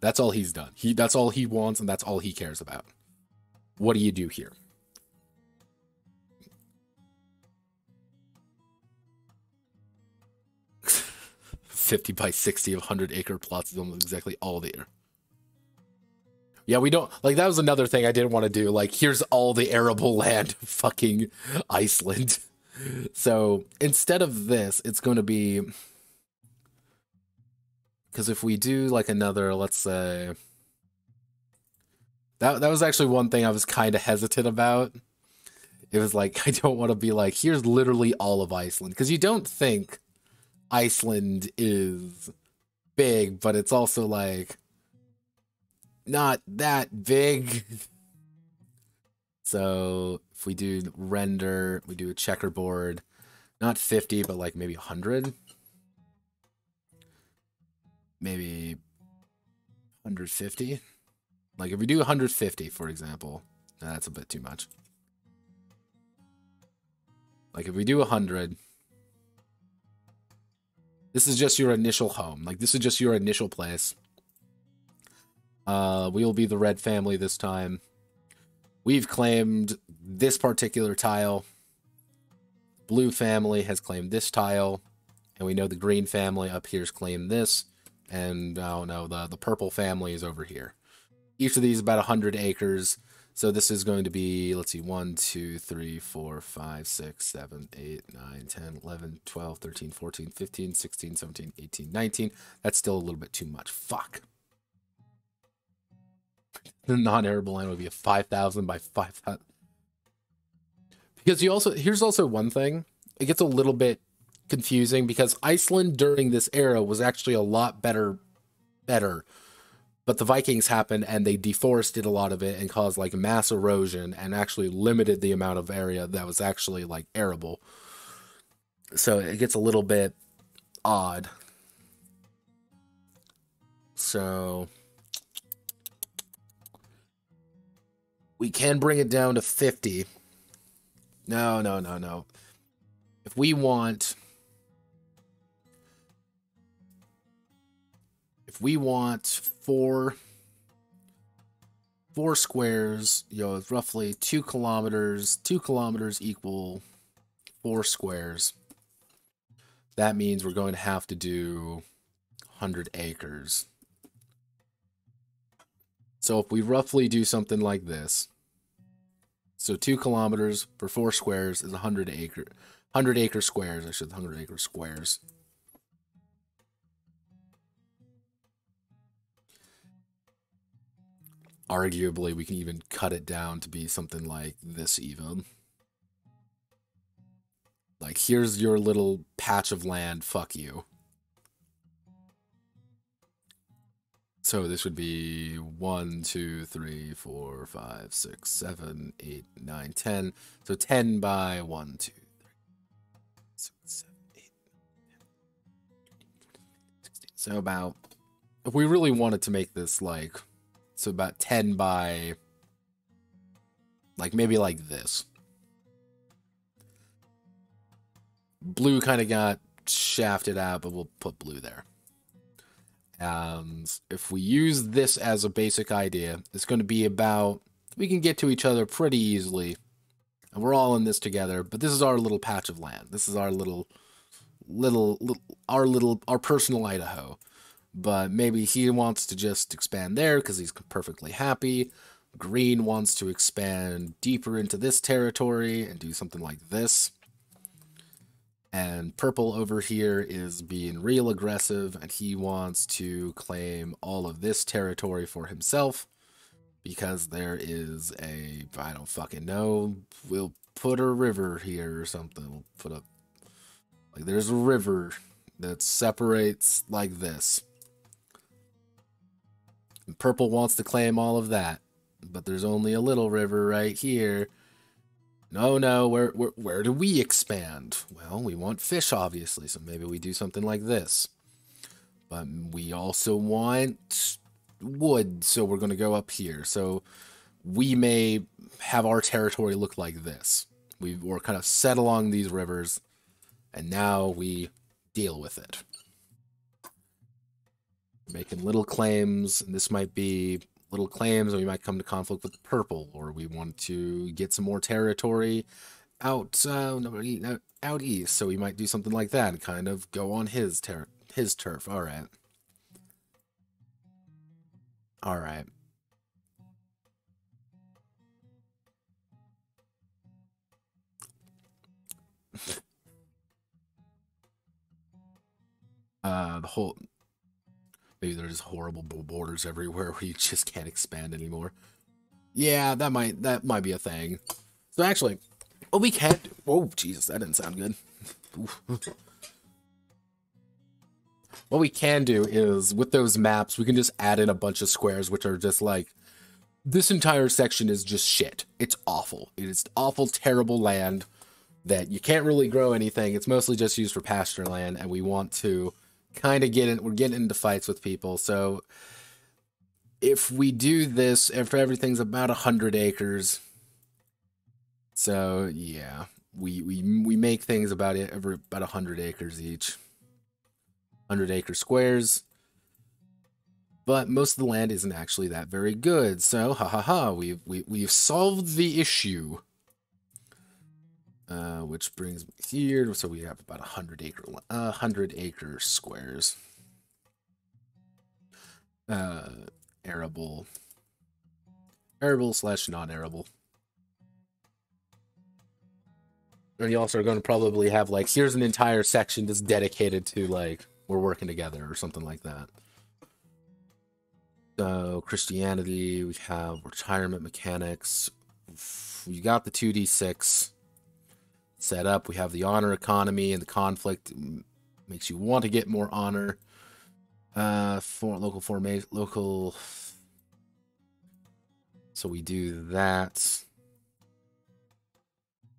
That's all he's done. He that's all he wants and that's all he cares about. What do you do here? Fifty by sixty of hundred acre plots is almost exactly all there. Yeah, we don't like that was another thing I didn't want to do. Like, here's all the arable land fucking Iceland. So instead of this, it's going to be because if we do like another, let's say that that was actually one thing I was kind of hesitant about. It was like I don't want to be like here's literally all of Iceland because you don't think Iceland is big, but it's also like not that big. so if we do render, we do a checkerboard, not 50, but like maybe 100. Maybe 150. Like if we do 150, for example, that's a bit too much. Like if we do 100, this is just your initial home. Like this is just your initial place. Uh, we will be the red family this time. We've claimed this particular tile. Blue family has claimed this tile. And we know the green family up here has claimed this. And I don't know, the, the purple family is over here. Each of these about 100 acres. So this is going to be, let's see, 1, 2, 3, 4, 5, 6, 7, 8, 9, 10, 11, 12, 13, 14, 15, 16, 17, 18, 19. That's still a little bit too much. Fuck. The non-arable land would be a 5,000 by 5,000. Because you also, here's also one thing. It gets a little bit confusing because Iceland during this era was actually a lot better, better but the Vikings happened and they deforested a lot of it and caused like mass erosion and actually limited the amount of area that was actually like arable. So it gets a little bit odd. So we can bring it down to 50. No, no, no, no. If we want we want four four squares, you know, roughly two kilometers. Two kilometers equal four squares. That means we're going to have to do 100 acres. So if we roughly do something like this, so two kilometers for four squares is 100 acre, 100 acre squares. I should 100 acre squares. Arguably we can even cut it down to be something like this even. Like, here's your little patch of land, fuck you. So this would be 1, 2, 3, 4, 5, 6, 7, 8, 9, 10. So 10 by 1, 2, 3, 6, 7, 8, 10, 16. So about, if we really wanted to make this like so about 10 by like maybe like this. Blue kind of got shafted out, but we'll put blue there. And if we use this as a basic idea, it's going to be about we can get to each other pretty easily. And we're all in this together, but this is our little patch of land. This is our little little, little our little our personal Idaho but maybe he wants to just expand there because he's perfectly happy. Green wants to expand deeper into this territory and do something like this. And purple over here is being real aggressive and he wants to claim all of this territory for himself. because there is a I don't fucking know. We'll put a river here or something. We'll put a like there's a river that separates like this. Purple wants to claim all of that, but there's only a little river right here. No, no, where, where where do we expand? Well, we want fish obviously, so maybe we do something like this. But we also want wood, so we're going to go up here. So we may have our territory look like this. We were kind of set along these rivers, and now we deal with it. Making little claims, and this might be little claims, and we might come to conflict with purple, or we want to get some more territory out uh, out east, so we might do something like that and kind of go on his ter his turf. All right. All right. uh, the whole maybe there's horrible borders everywhere where you just can't expand anymore. Yeah, that might that might be a thing. So actually, what we can do. Oh Jesus, that didn't sound good. what we can do is with those maps, we can just add in a bunch of squares which are just like this entire section is just shit. It's awful. It is awful, terrible land that you can't really grow anything. It's mostly just used for pasture land, and we want to kind of get in. We're getting into fights with people, so if we do this, if everything's about a hundred acres, so yeah, we we we make things about it every about a hundred acres each, hundred acre squares. But most of the land isn't actually that very good, so ha ha ha, we've we, we've solved the issue. Uh, which brings me here. So we have about a hundred acre, uh, hundred acre squares. Uh, arable, arable slash non-arable. And you also are going to probably have like, here's an entire section that's dedicated to like, we're working together or something like that. So Christianity, we have retirement mechanics. You got the 2d6 set up. We have the honor economy and the conflict makes you want to get more honor. Uh, for local formation, local. So we do that.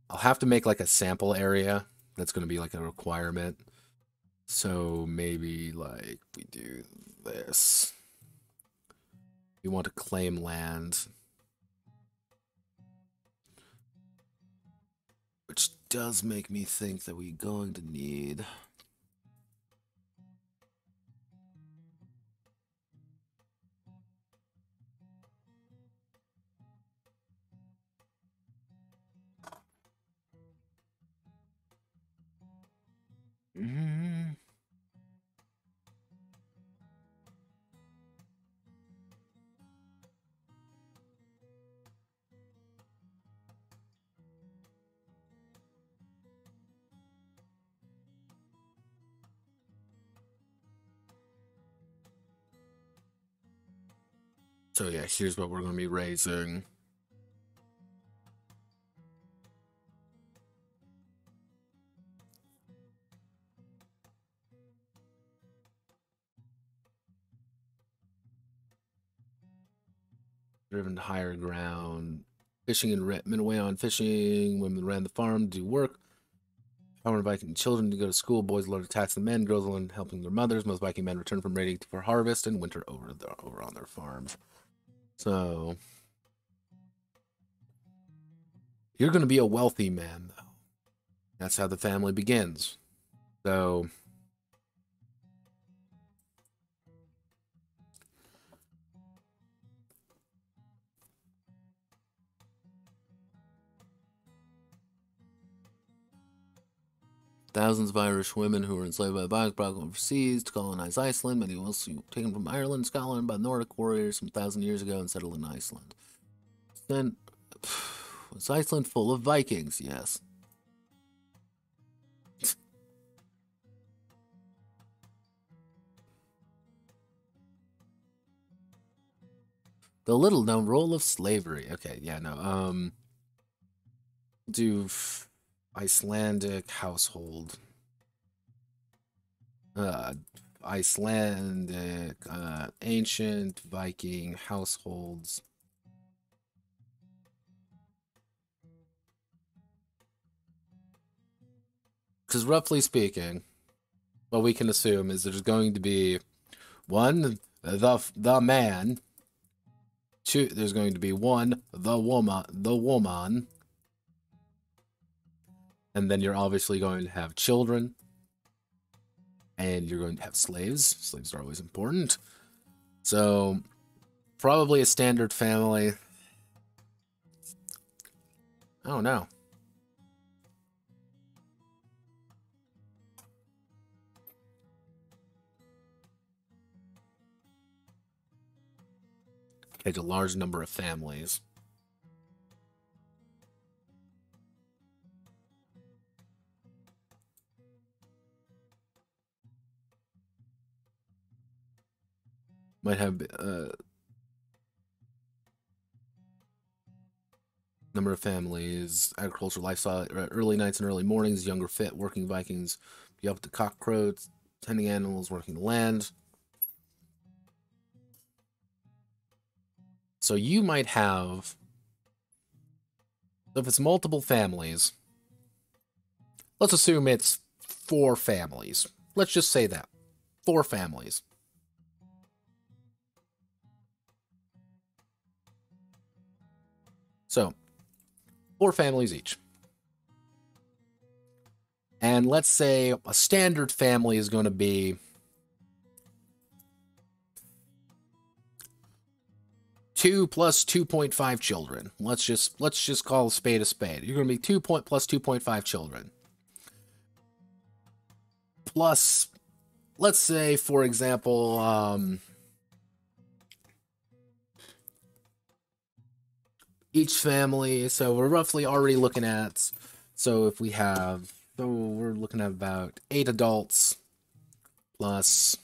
I'll have to make like a sample area. That's going to be like a requirement. So maybe like we do this. We want to claim land. Does make me think that we're going to need... Mm-hmm. So yeah, here's what we're going to be raising. Driven to higher ground. Fishing and men away on fishing. Women ran the farm to do work. Power inviting children to go to school. Boys learn to tax the men. Girls learn helping their mothers. Most Viking men return from raiding for harvest and winter over the, over on their farms. So you're going to be a wealthy man, though. That's how the family begins. So Thousands of Irish women who were enslaved by the Vikings brought overseas to colonize Iceland. Many were taken from Ireland, Scotland by Nordic warriors some thousand years ago and settled in Iceland. Then, was Iceland full of Vikings? Yes. The little known role of slavery. Okay, yeah, no. Um, do Icelandic household. Uh, Icelandic, uh, ancient Viking households. Because roughly speaking, what we can assume is there's going to be one the the man, two there's going to be one the woman the woman, and then you're obviously going to have children, and you're going to have slaves. Slaves are always important. So, probably a standard family. I don't know. a large number of families. Might have uh, number of families, agricultural lifestyle, uh, early nights and early mornings, younger fit, working Vikings, be up to cock crows, tending animals, working the land. So you might have, if it's multiple families, let's assume it's four families. Let's just say that. Four families. So, four families each. And let's say a standard family is going to be two plus 2.5 children. Let's just let's just call a spade a spade. You're going to be 2 point plus 2.5 children. Plus let's say for example um each family so we're roughly already looking at so if we have so we're looking at about 8 adults plus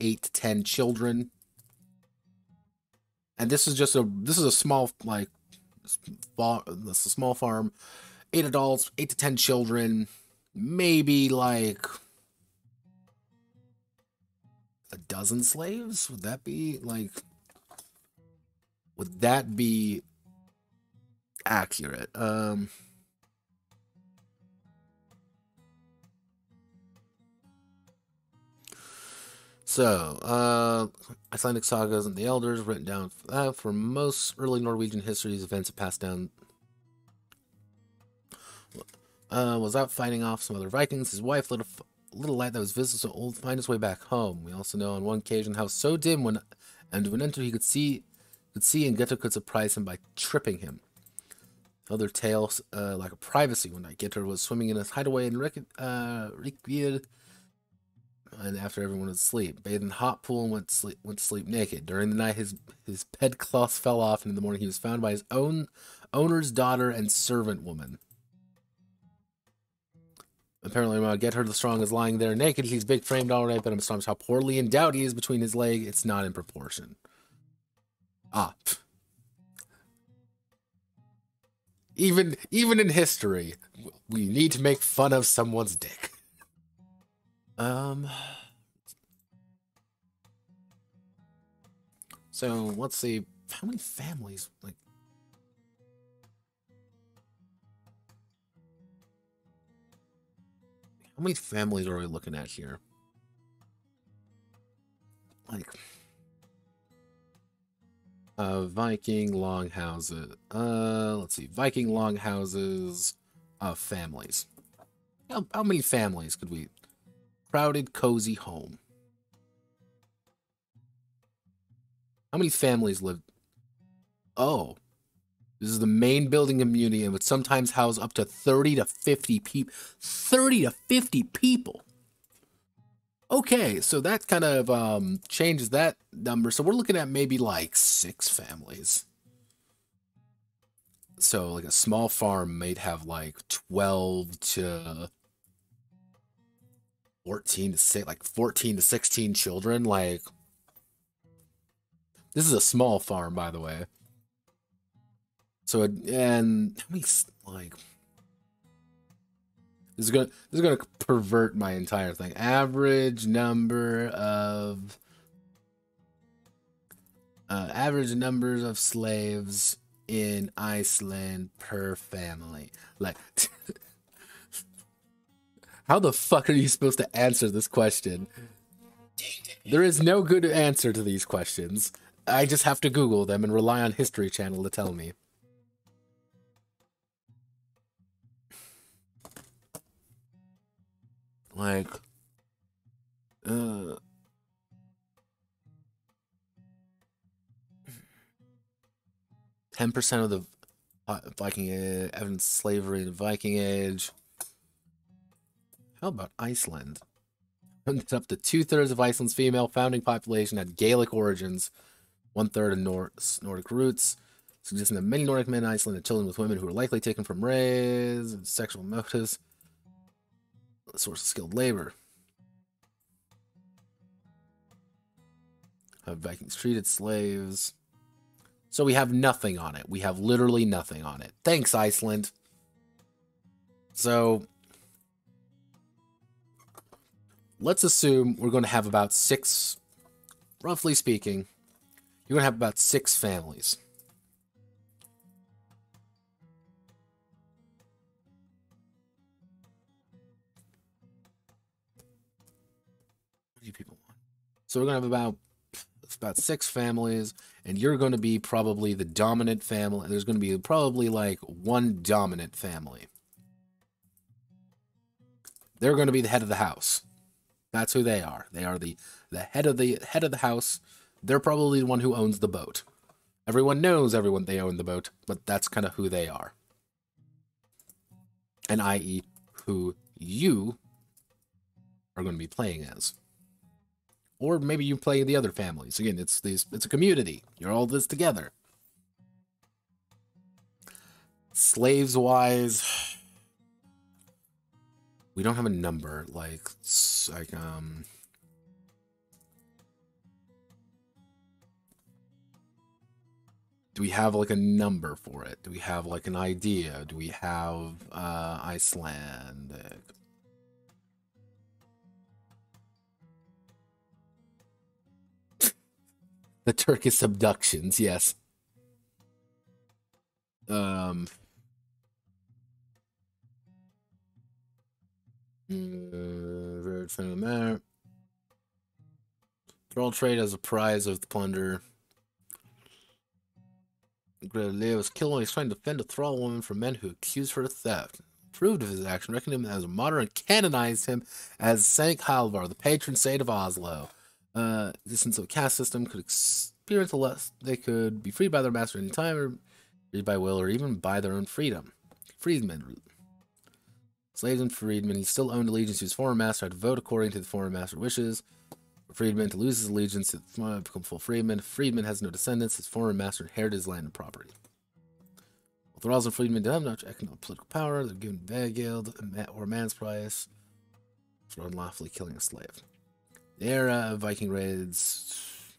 8 to 10 children and this is just a this is a small like this is a small farm, eight adults, eight to ten children, maybe like a dozen slaves. Would that be like? Would that be accurate? Um. So, uh, Icelandic sagas and the elders written down uh, for most early Norwegian history. These events have passed down. Uh, was out fighting off some other Vikings. His wife, lit little little light that was visible, so old, find his way back home. We also know on one occasion how so dim when and when entered he could see could see and Grettir could surprise him by tripping him. Other tales, uh, like a privacy one night, Grettir was swimming in his hideaway in Rik- uh, and after everyone was asleep, bathed in hot pool and went to sleep, went to sleep naked. During the night, his his bedclothes fell off, and in the morning, he was found by his own owner's daughter and servant woman. Apparently, when I get her the strong is lying there naked. He's big framed all right, but I'm astonished how poorly endowed he is between his leg. It's not in proportion. Ah. Even even in history, we need to make fun of someone's dick. Um. So let's see. How many families? Like. How many families are we looking at here? Like. Uh, Viking longhouses. Uh, let's see. Viking longhouses of families. How, how many families could we crowded, cozy home. How many families live? Oh, this is the main building community and would sometimes house up to 30 to 50 people. 30 to 50 people. Okay, so that kind of um, changes that number. So we're looking at maybe like six families. So like a small farm might have like 12 to 14 to 6 like 14 to 16 children like This is a small farm, by the way. So, and how many, like, this is gonna this is gonna pervert my entire thing. Average number of uh, average numbers of slaves in Iceland per family. Like, how the fuck are you supposed to answer this question? There is no good answer to these questions. I just have to Google them and rely on History Channel to tell me. Like, uh, ten percent of the Viking age, evidence slavery in the Viking Age. How about Iceland? Up to two thirds of Iceland's female founding population had Gaelic origins, one third of Norse Nordic roots, suggesting that many Nordic men in Iceland had children with women who were likely taken from raise and sexual motives source of skilled labor. How Vikings treated slaves. So we have nothing on it. We have literally nothing on it. Thanks, Iceland. So let's assume we're going to have about six, roughly speaking, you're going to have about six families. So we're gonna have about about six families, and you're going to be probably the dominant family. There's going to be probably like one dominant family. They're going to be the head of the house. That's who they are. They are the the head of the head of the house. They're probably the one who owns the boat. Everyone knows everyone they own the boat, but that's kind of who they are. And i.e., who you are going to be playing as or maybe you play the other families. Again, it's these it's a community. You're all this together. Slaves wise, we don't have a number like like um do we have like a number for it? Do we have like an idea? Do we have uh Icelandic? The Turkish abductions, yes. Um. Manner. Thrall trade as a prize of the plunder. Leo was killed when he was trying to defend a thrall woman from men who accused her of theft. Approved of his action, reckoned him as a martyr, and canonized him as Saint Hallvard, the patron saint of Oslo uh, existence of a caste system could experience a less. They could be freed by their master any time, or freed by will, or even by their own freedom. Freedmen. Slaves and freedmen, he still owned allegiance to his former master, had to vote according to the former master's wishes. Freedman to lose his allegiance to become full freedman. Freedman has no descendants, his former master inherited his land and property. Well, thralls and freedmen don't have much economic political power. They're given wergild or man's price for unlawfully killing a slave. Era Viking raids.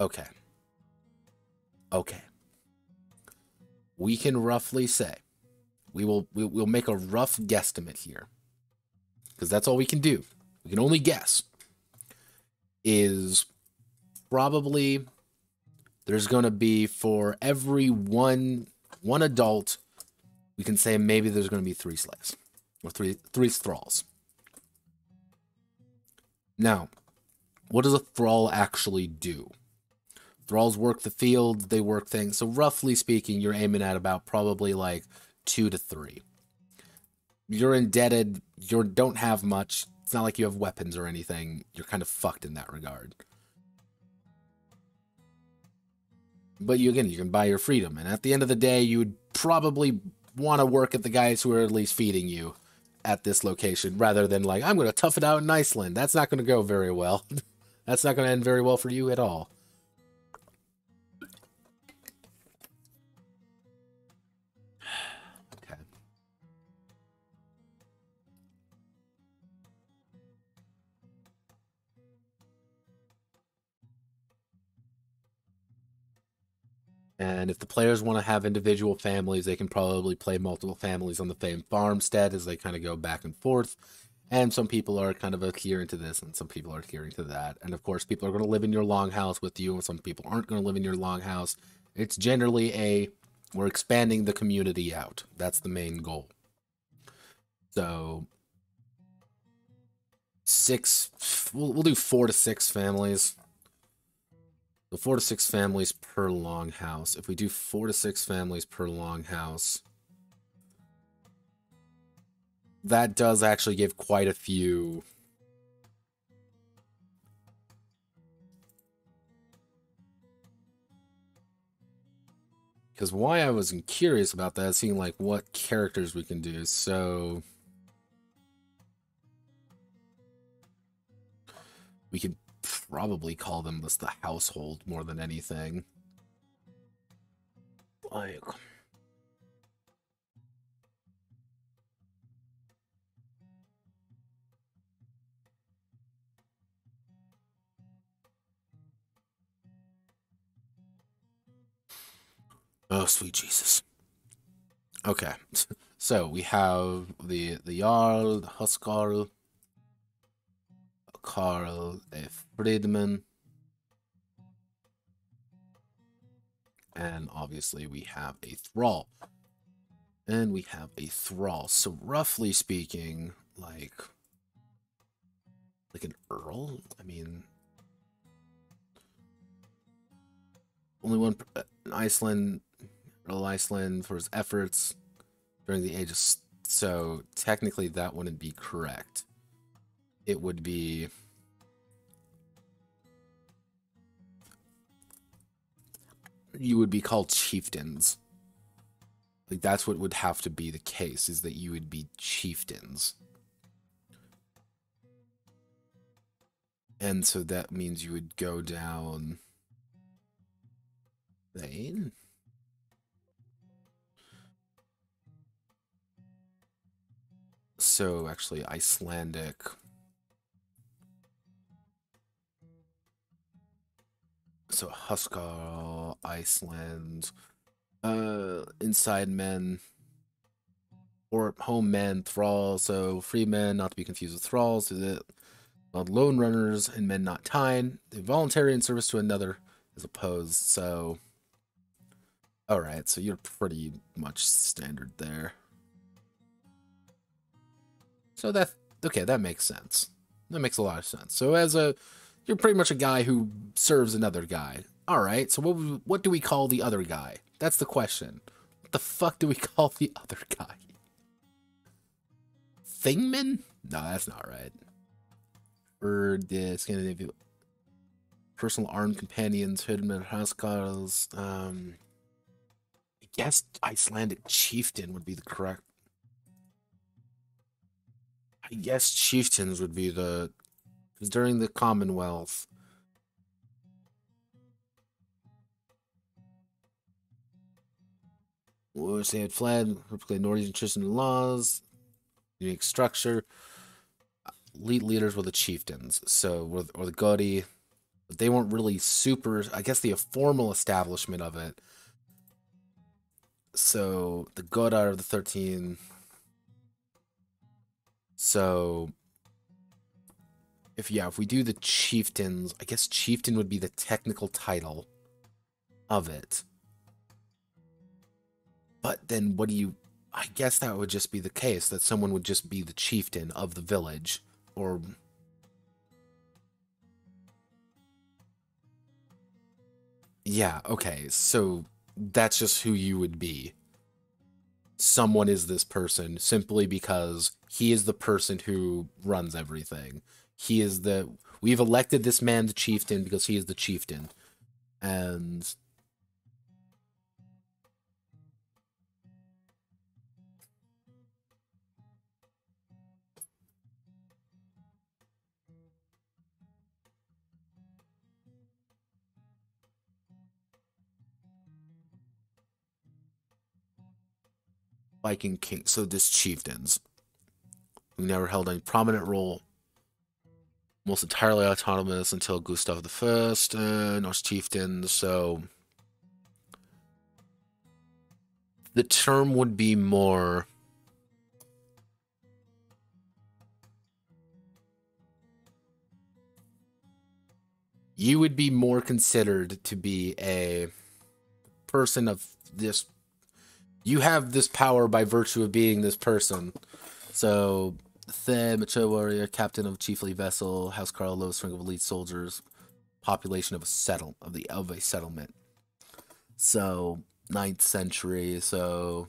Okay. Okay. We can roughly say we will we, will make a rough guesstimate here because that's all we can do. We can only guess. Is probably there's going to be for every one one adult, we can say maybe there's going to be three slaves or three three thralls. Now, what does a thrall actually do? Thralls work the field, they work things. So roughly speaking, you're aiming at about probably like two to three. You're indebted, you don't have much. It's not like you have weapons or anything. You're kind of fucked in that regard. But you again, you can buy your freedom, and at the end of the day, you would probably want to work at the guys who are at least feeding you at this location rather than like, I'm going to tough it out in Iceland. That's not going to go very well. That's not going to end very well for you at all. And if the players want to have individual families, they can probably play multiple families on the same farmstead as they kind of go back and forth. And some people are kind of adhering to this, and some people are adhering to that. And of course, people are going to live in your longhouse with you, and some people aren't going to live in your longhouse. It's generally a we're expanding the community out. That's the main goal. So six, we'll, we'll do four to six families. So four to six families per longhouse. If we do four to six families per longhouse, that does actually give quite a few because why I was curious about that, seeing like what characters we can do. So we could probably call them just the household more than anything. Like Oh, sweet Jesus. Okay. So we have the the Jarl, the Huskarl, Carl, F. Friedman, and obviously we have a Thrall. And we have a Thrall. So roughly speaking, like like an Earl? I mean only one uh, Iceland Earl Iceland for his efforts during the age of so technically that wouldn't be correct. It would be you would be called chieftains. Like that's what would have to be the case is that you would be chieftains. And so that means you would go down Thane. So actually Icelandic so Huskar, Iceland, uh, inside men, or home men, thralls. So free men, not to be confused with thralls. The lone runners and men not tied. They voluntary in service to another as opposed. So, all right. So you're pretty much standard there. So that okay, that makes sense. That makes a lot of sense. So as a you're pretty much a guy who serves another guy. All right. So what what do we call the other guy? That's the question. What the fuck do we call the other guy? Thingman? No, that's not right. Or the Scandinavian personal armed companions, hidden housecarls. Um, I guess Icelandic chieftain would be the correct I guess chieftains would be the because during the Commonwealth. Was they had fled, replicate Nordic Tristan laws, unique structure. Elite leaders were the chieftains, so were or the Godi. They weren't really super. I guess the formal establishment of it. So the Godar of the Thirteen so if yeah, if we do the chieftains, I guess chieftain would be the technical title of it. But then what do you I guess that would just be the case that someone would just be the chieftain of the village or Yeah, okay. So that's just who you would be someone is this person simply because he is the person who runs everything. He is the we've elected this man the chieftain because he is the chieftain. And Viking king. So this chieftains, who never held any prominent role, almost entirely autonomous until Gustav I, and Norse chieftains. So the term would be more you would be more considered to be a person of this you have this power by virtue of being this person so the mature warrior captain of chiefly vessel house carl lowest rank of elite soldiers population of a settle of the of a settlement so ninth century so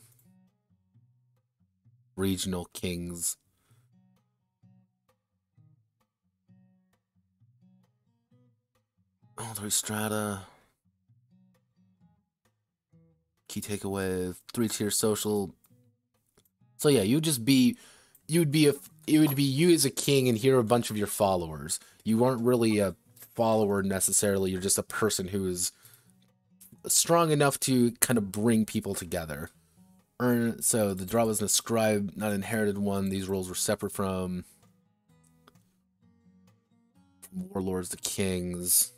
regional kings all three strata. Key takeaway: three tier social. So yeah, you'd just be, you would be a, it would be you as a king, and here are a bunch of your followers. You weren't really a follower necessarily. You're just a person who is strong enough to kind of bring people together. Earn so the draw was an ascribed, not inherited one. These roles were separate from warlords, the kings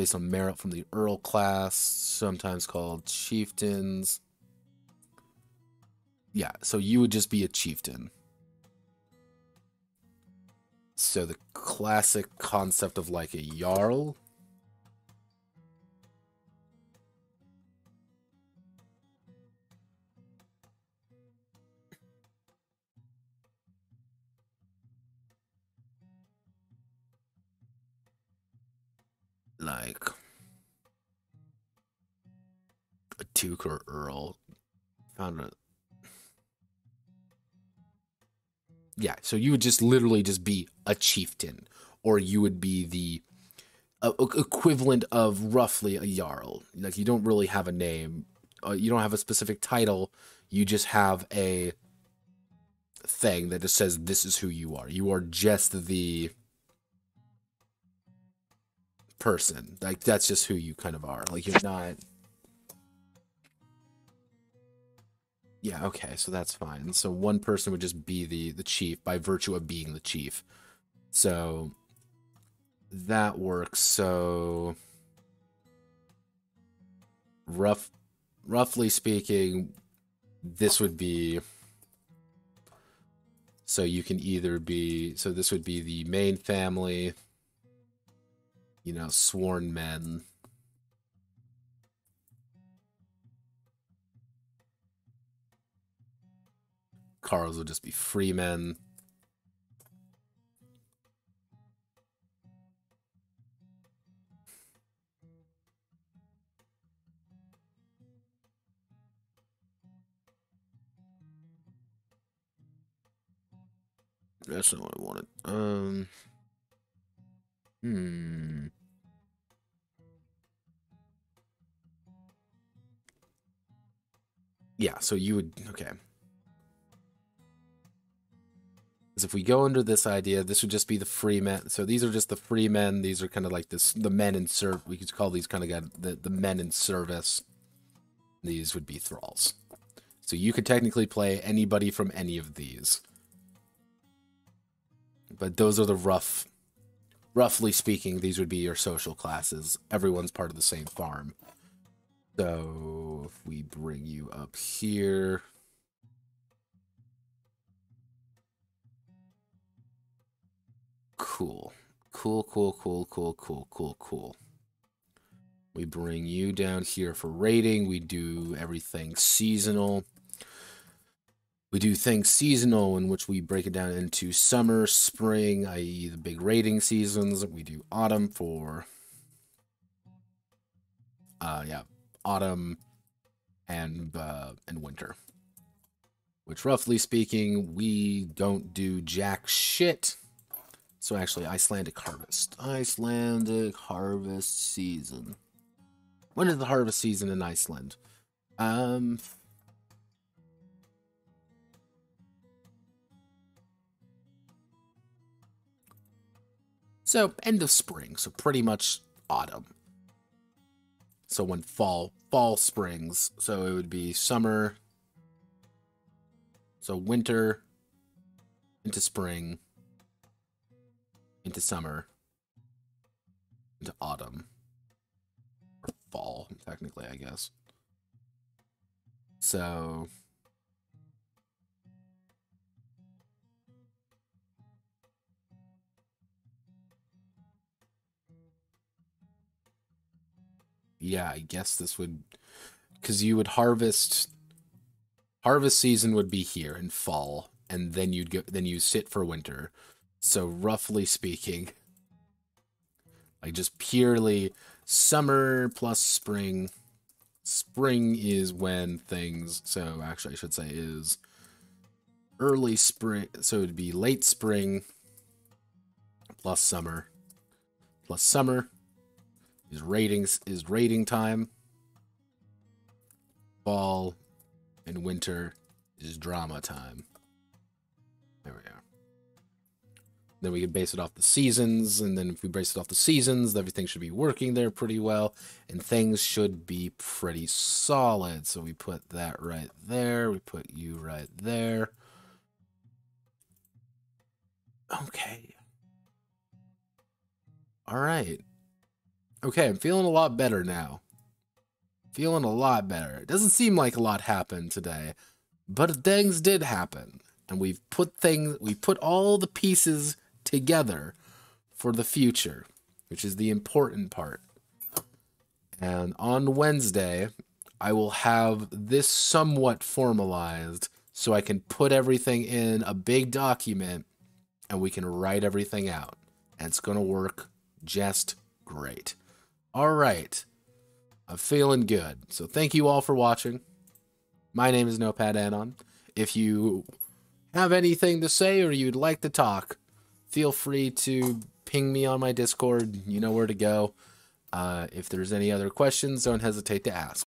based on merit from the Earl class, sometimes called chieftains. Yeah, so you would just be a chieftain. So the classic concept of like a jarl. like a Duke or Earl. Found it. Yeah, so you would just literally just be a chieftain, or you would be the uh, equivalent of roughly a jarl. Like you don't really have a name, uh, you don't have a specific title. You just have a thing that just says this is who you are. You are just the person. Like that's just who you kind of are. Like you're not Yeah, okay, so that's fine. So one person would just be the the chief by virtue of being the chief. So that works. So rough roughly speaking, this would be so you can either be so this would be the main family you know, sworn men. Carls would just be free men. That's not what I wanted. Um. Hmm. Yeah, so you would okay. Because if we go under this idea, this would just be the free men. So these are just the free men. These are kind of like this the men in serve. We could call these kind of the the men in service. These would be thralls. So you could technically play anybody from any of these. But those are the rough roughly speaking, these would be your social classes. Everyone's part of the same farm. So if we bring you up here. Cool. Cool, cool, cool, cool, cool, cool, cool. We bring you down here for rating. We do everything seasonal. We do things seasonal in which we break it down into summer, spring, i.e. the big rating seasons. We do autumn for uh yeah, autumn and uh and winter. Which roughly speaking, we don't do jack shit. So actually Icelandic harvest. Icelandic harvest season. When is the harvest season in Iceland? Um So end of spring, so pretty much autumn. So when fall fall springs, so it would be summer. So winter into spring into summer into autumn or fall technically, I guess. So yeah, I guess this would because you would harvest harvest season would be here in fall, and then you'd go then you sit for winter. So roughly speaking, like just purely summer plus spring. Spring is when things. So actually, I should say is early spring. So it'd be late spring plus summer plus summer is ratings is rating time. Fall and winter is drama time. There we are. Then we can base it off the seasons, and then if we base it off the seasons, everything should be working there pretty well, and things should be pretty solid. So we put that right there. We put you right there. Okay. All right. Okay, I'm feeling a lot better now. Feeling a lot better. It doesn't seem like a lot happened today, but things did happen. And we've put things, we put all the pieces together for the future, which is the important part. And on Wednesday, I will have this somewhat formalized so I can put everything in a big document and we can write everything out. And it's going to work just great. All right. I'm feeling good. So thank you all for watching. My name is Notepad Anon. If you have anything to say or you'd like to talk, feel free to ping me on my Discord. You know where to go. Uh, if there's any other questions, don't hesitate to ask.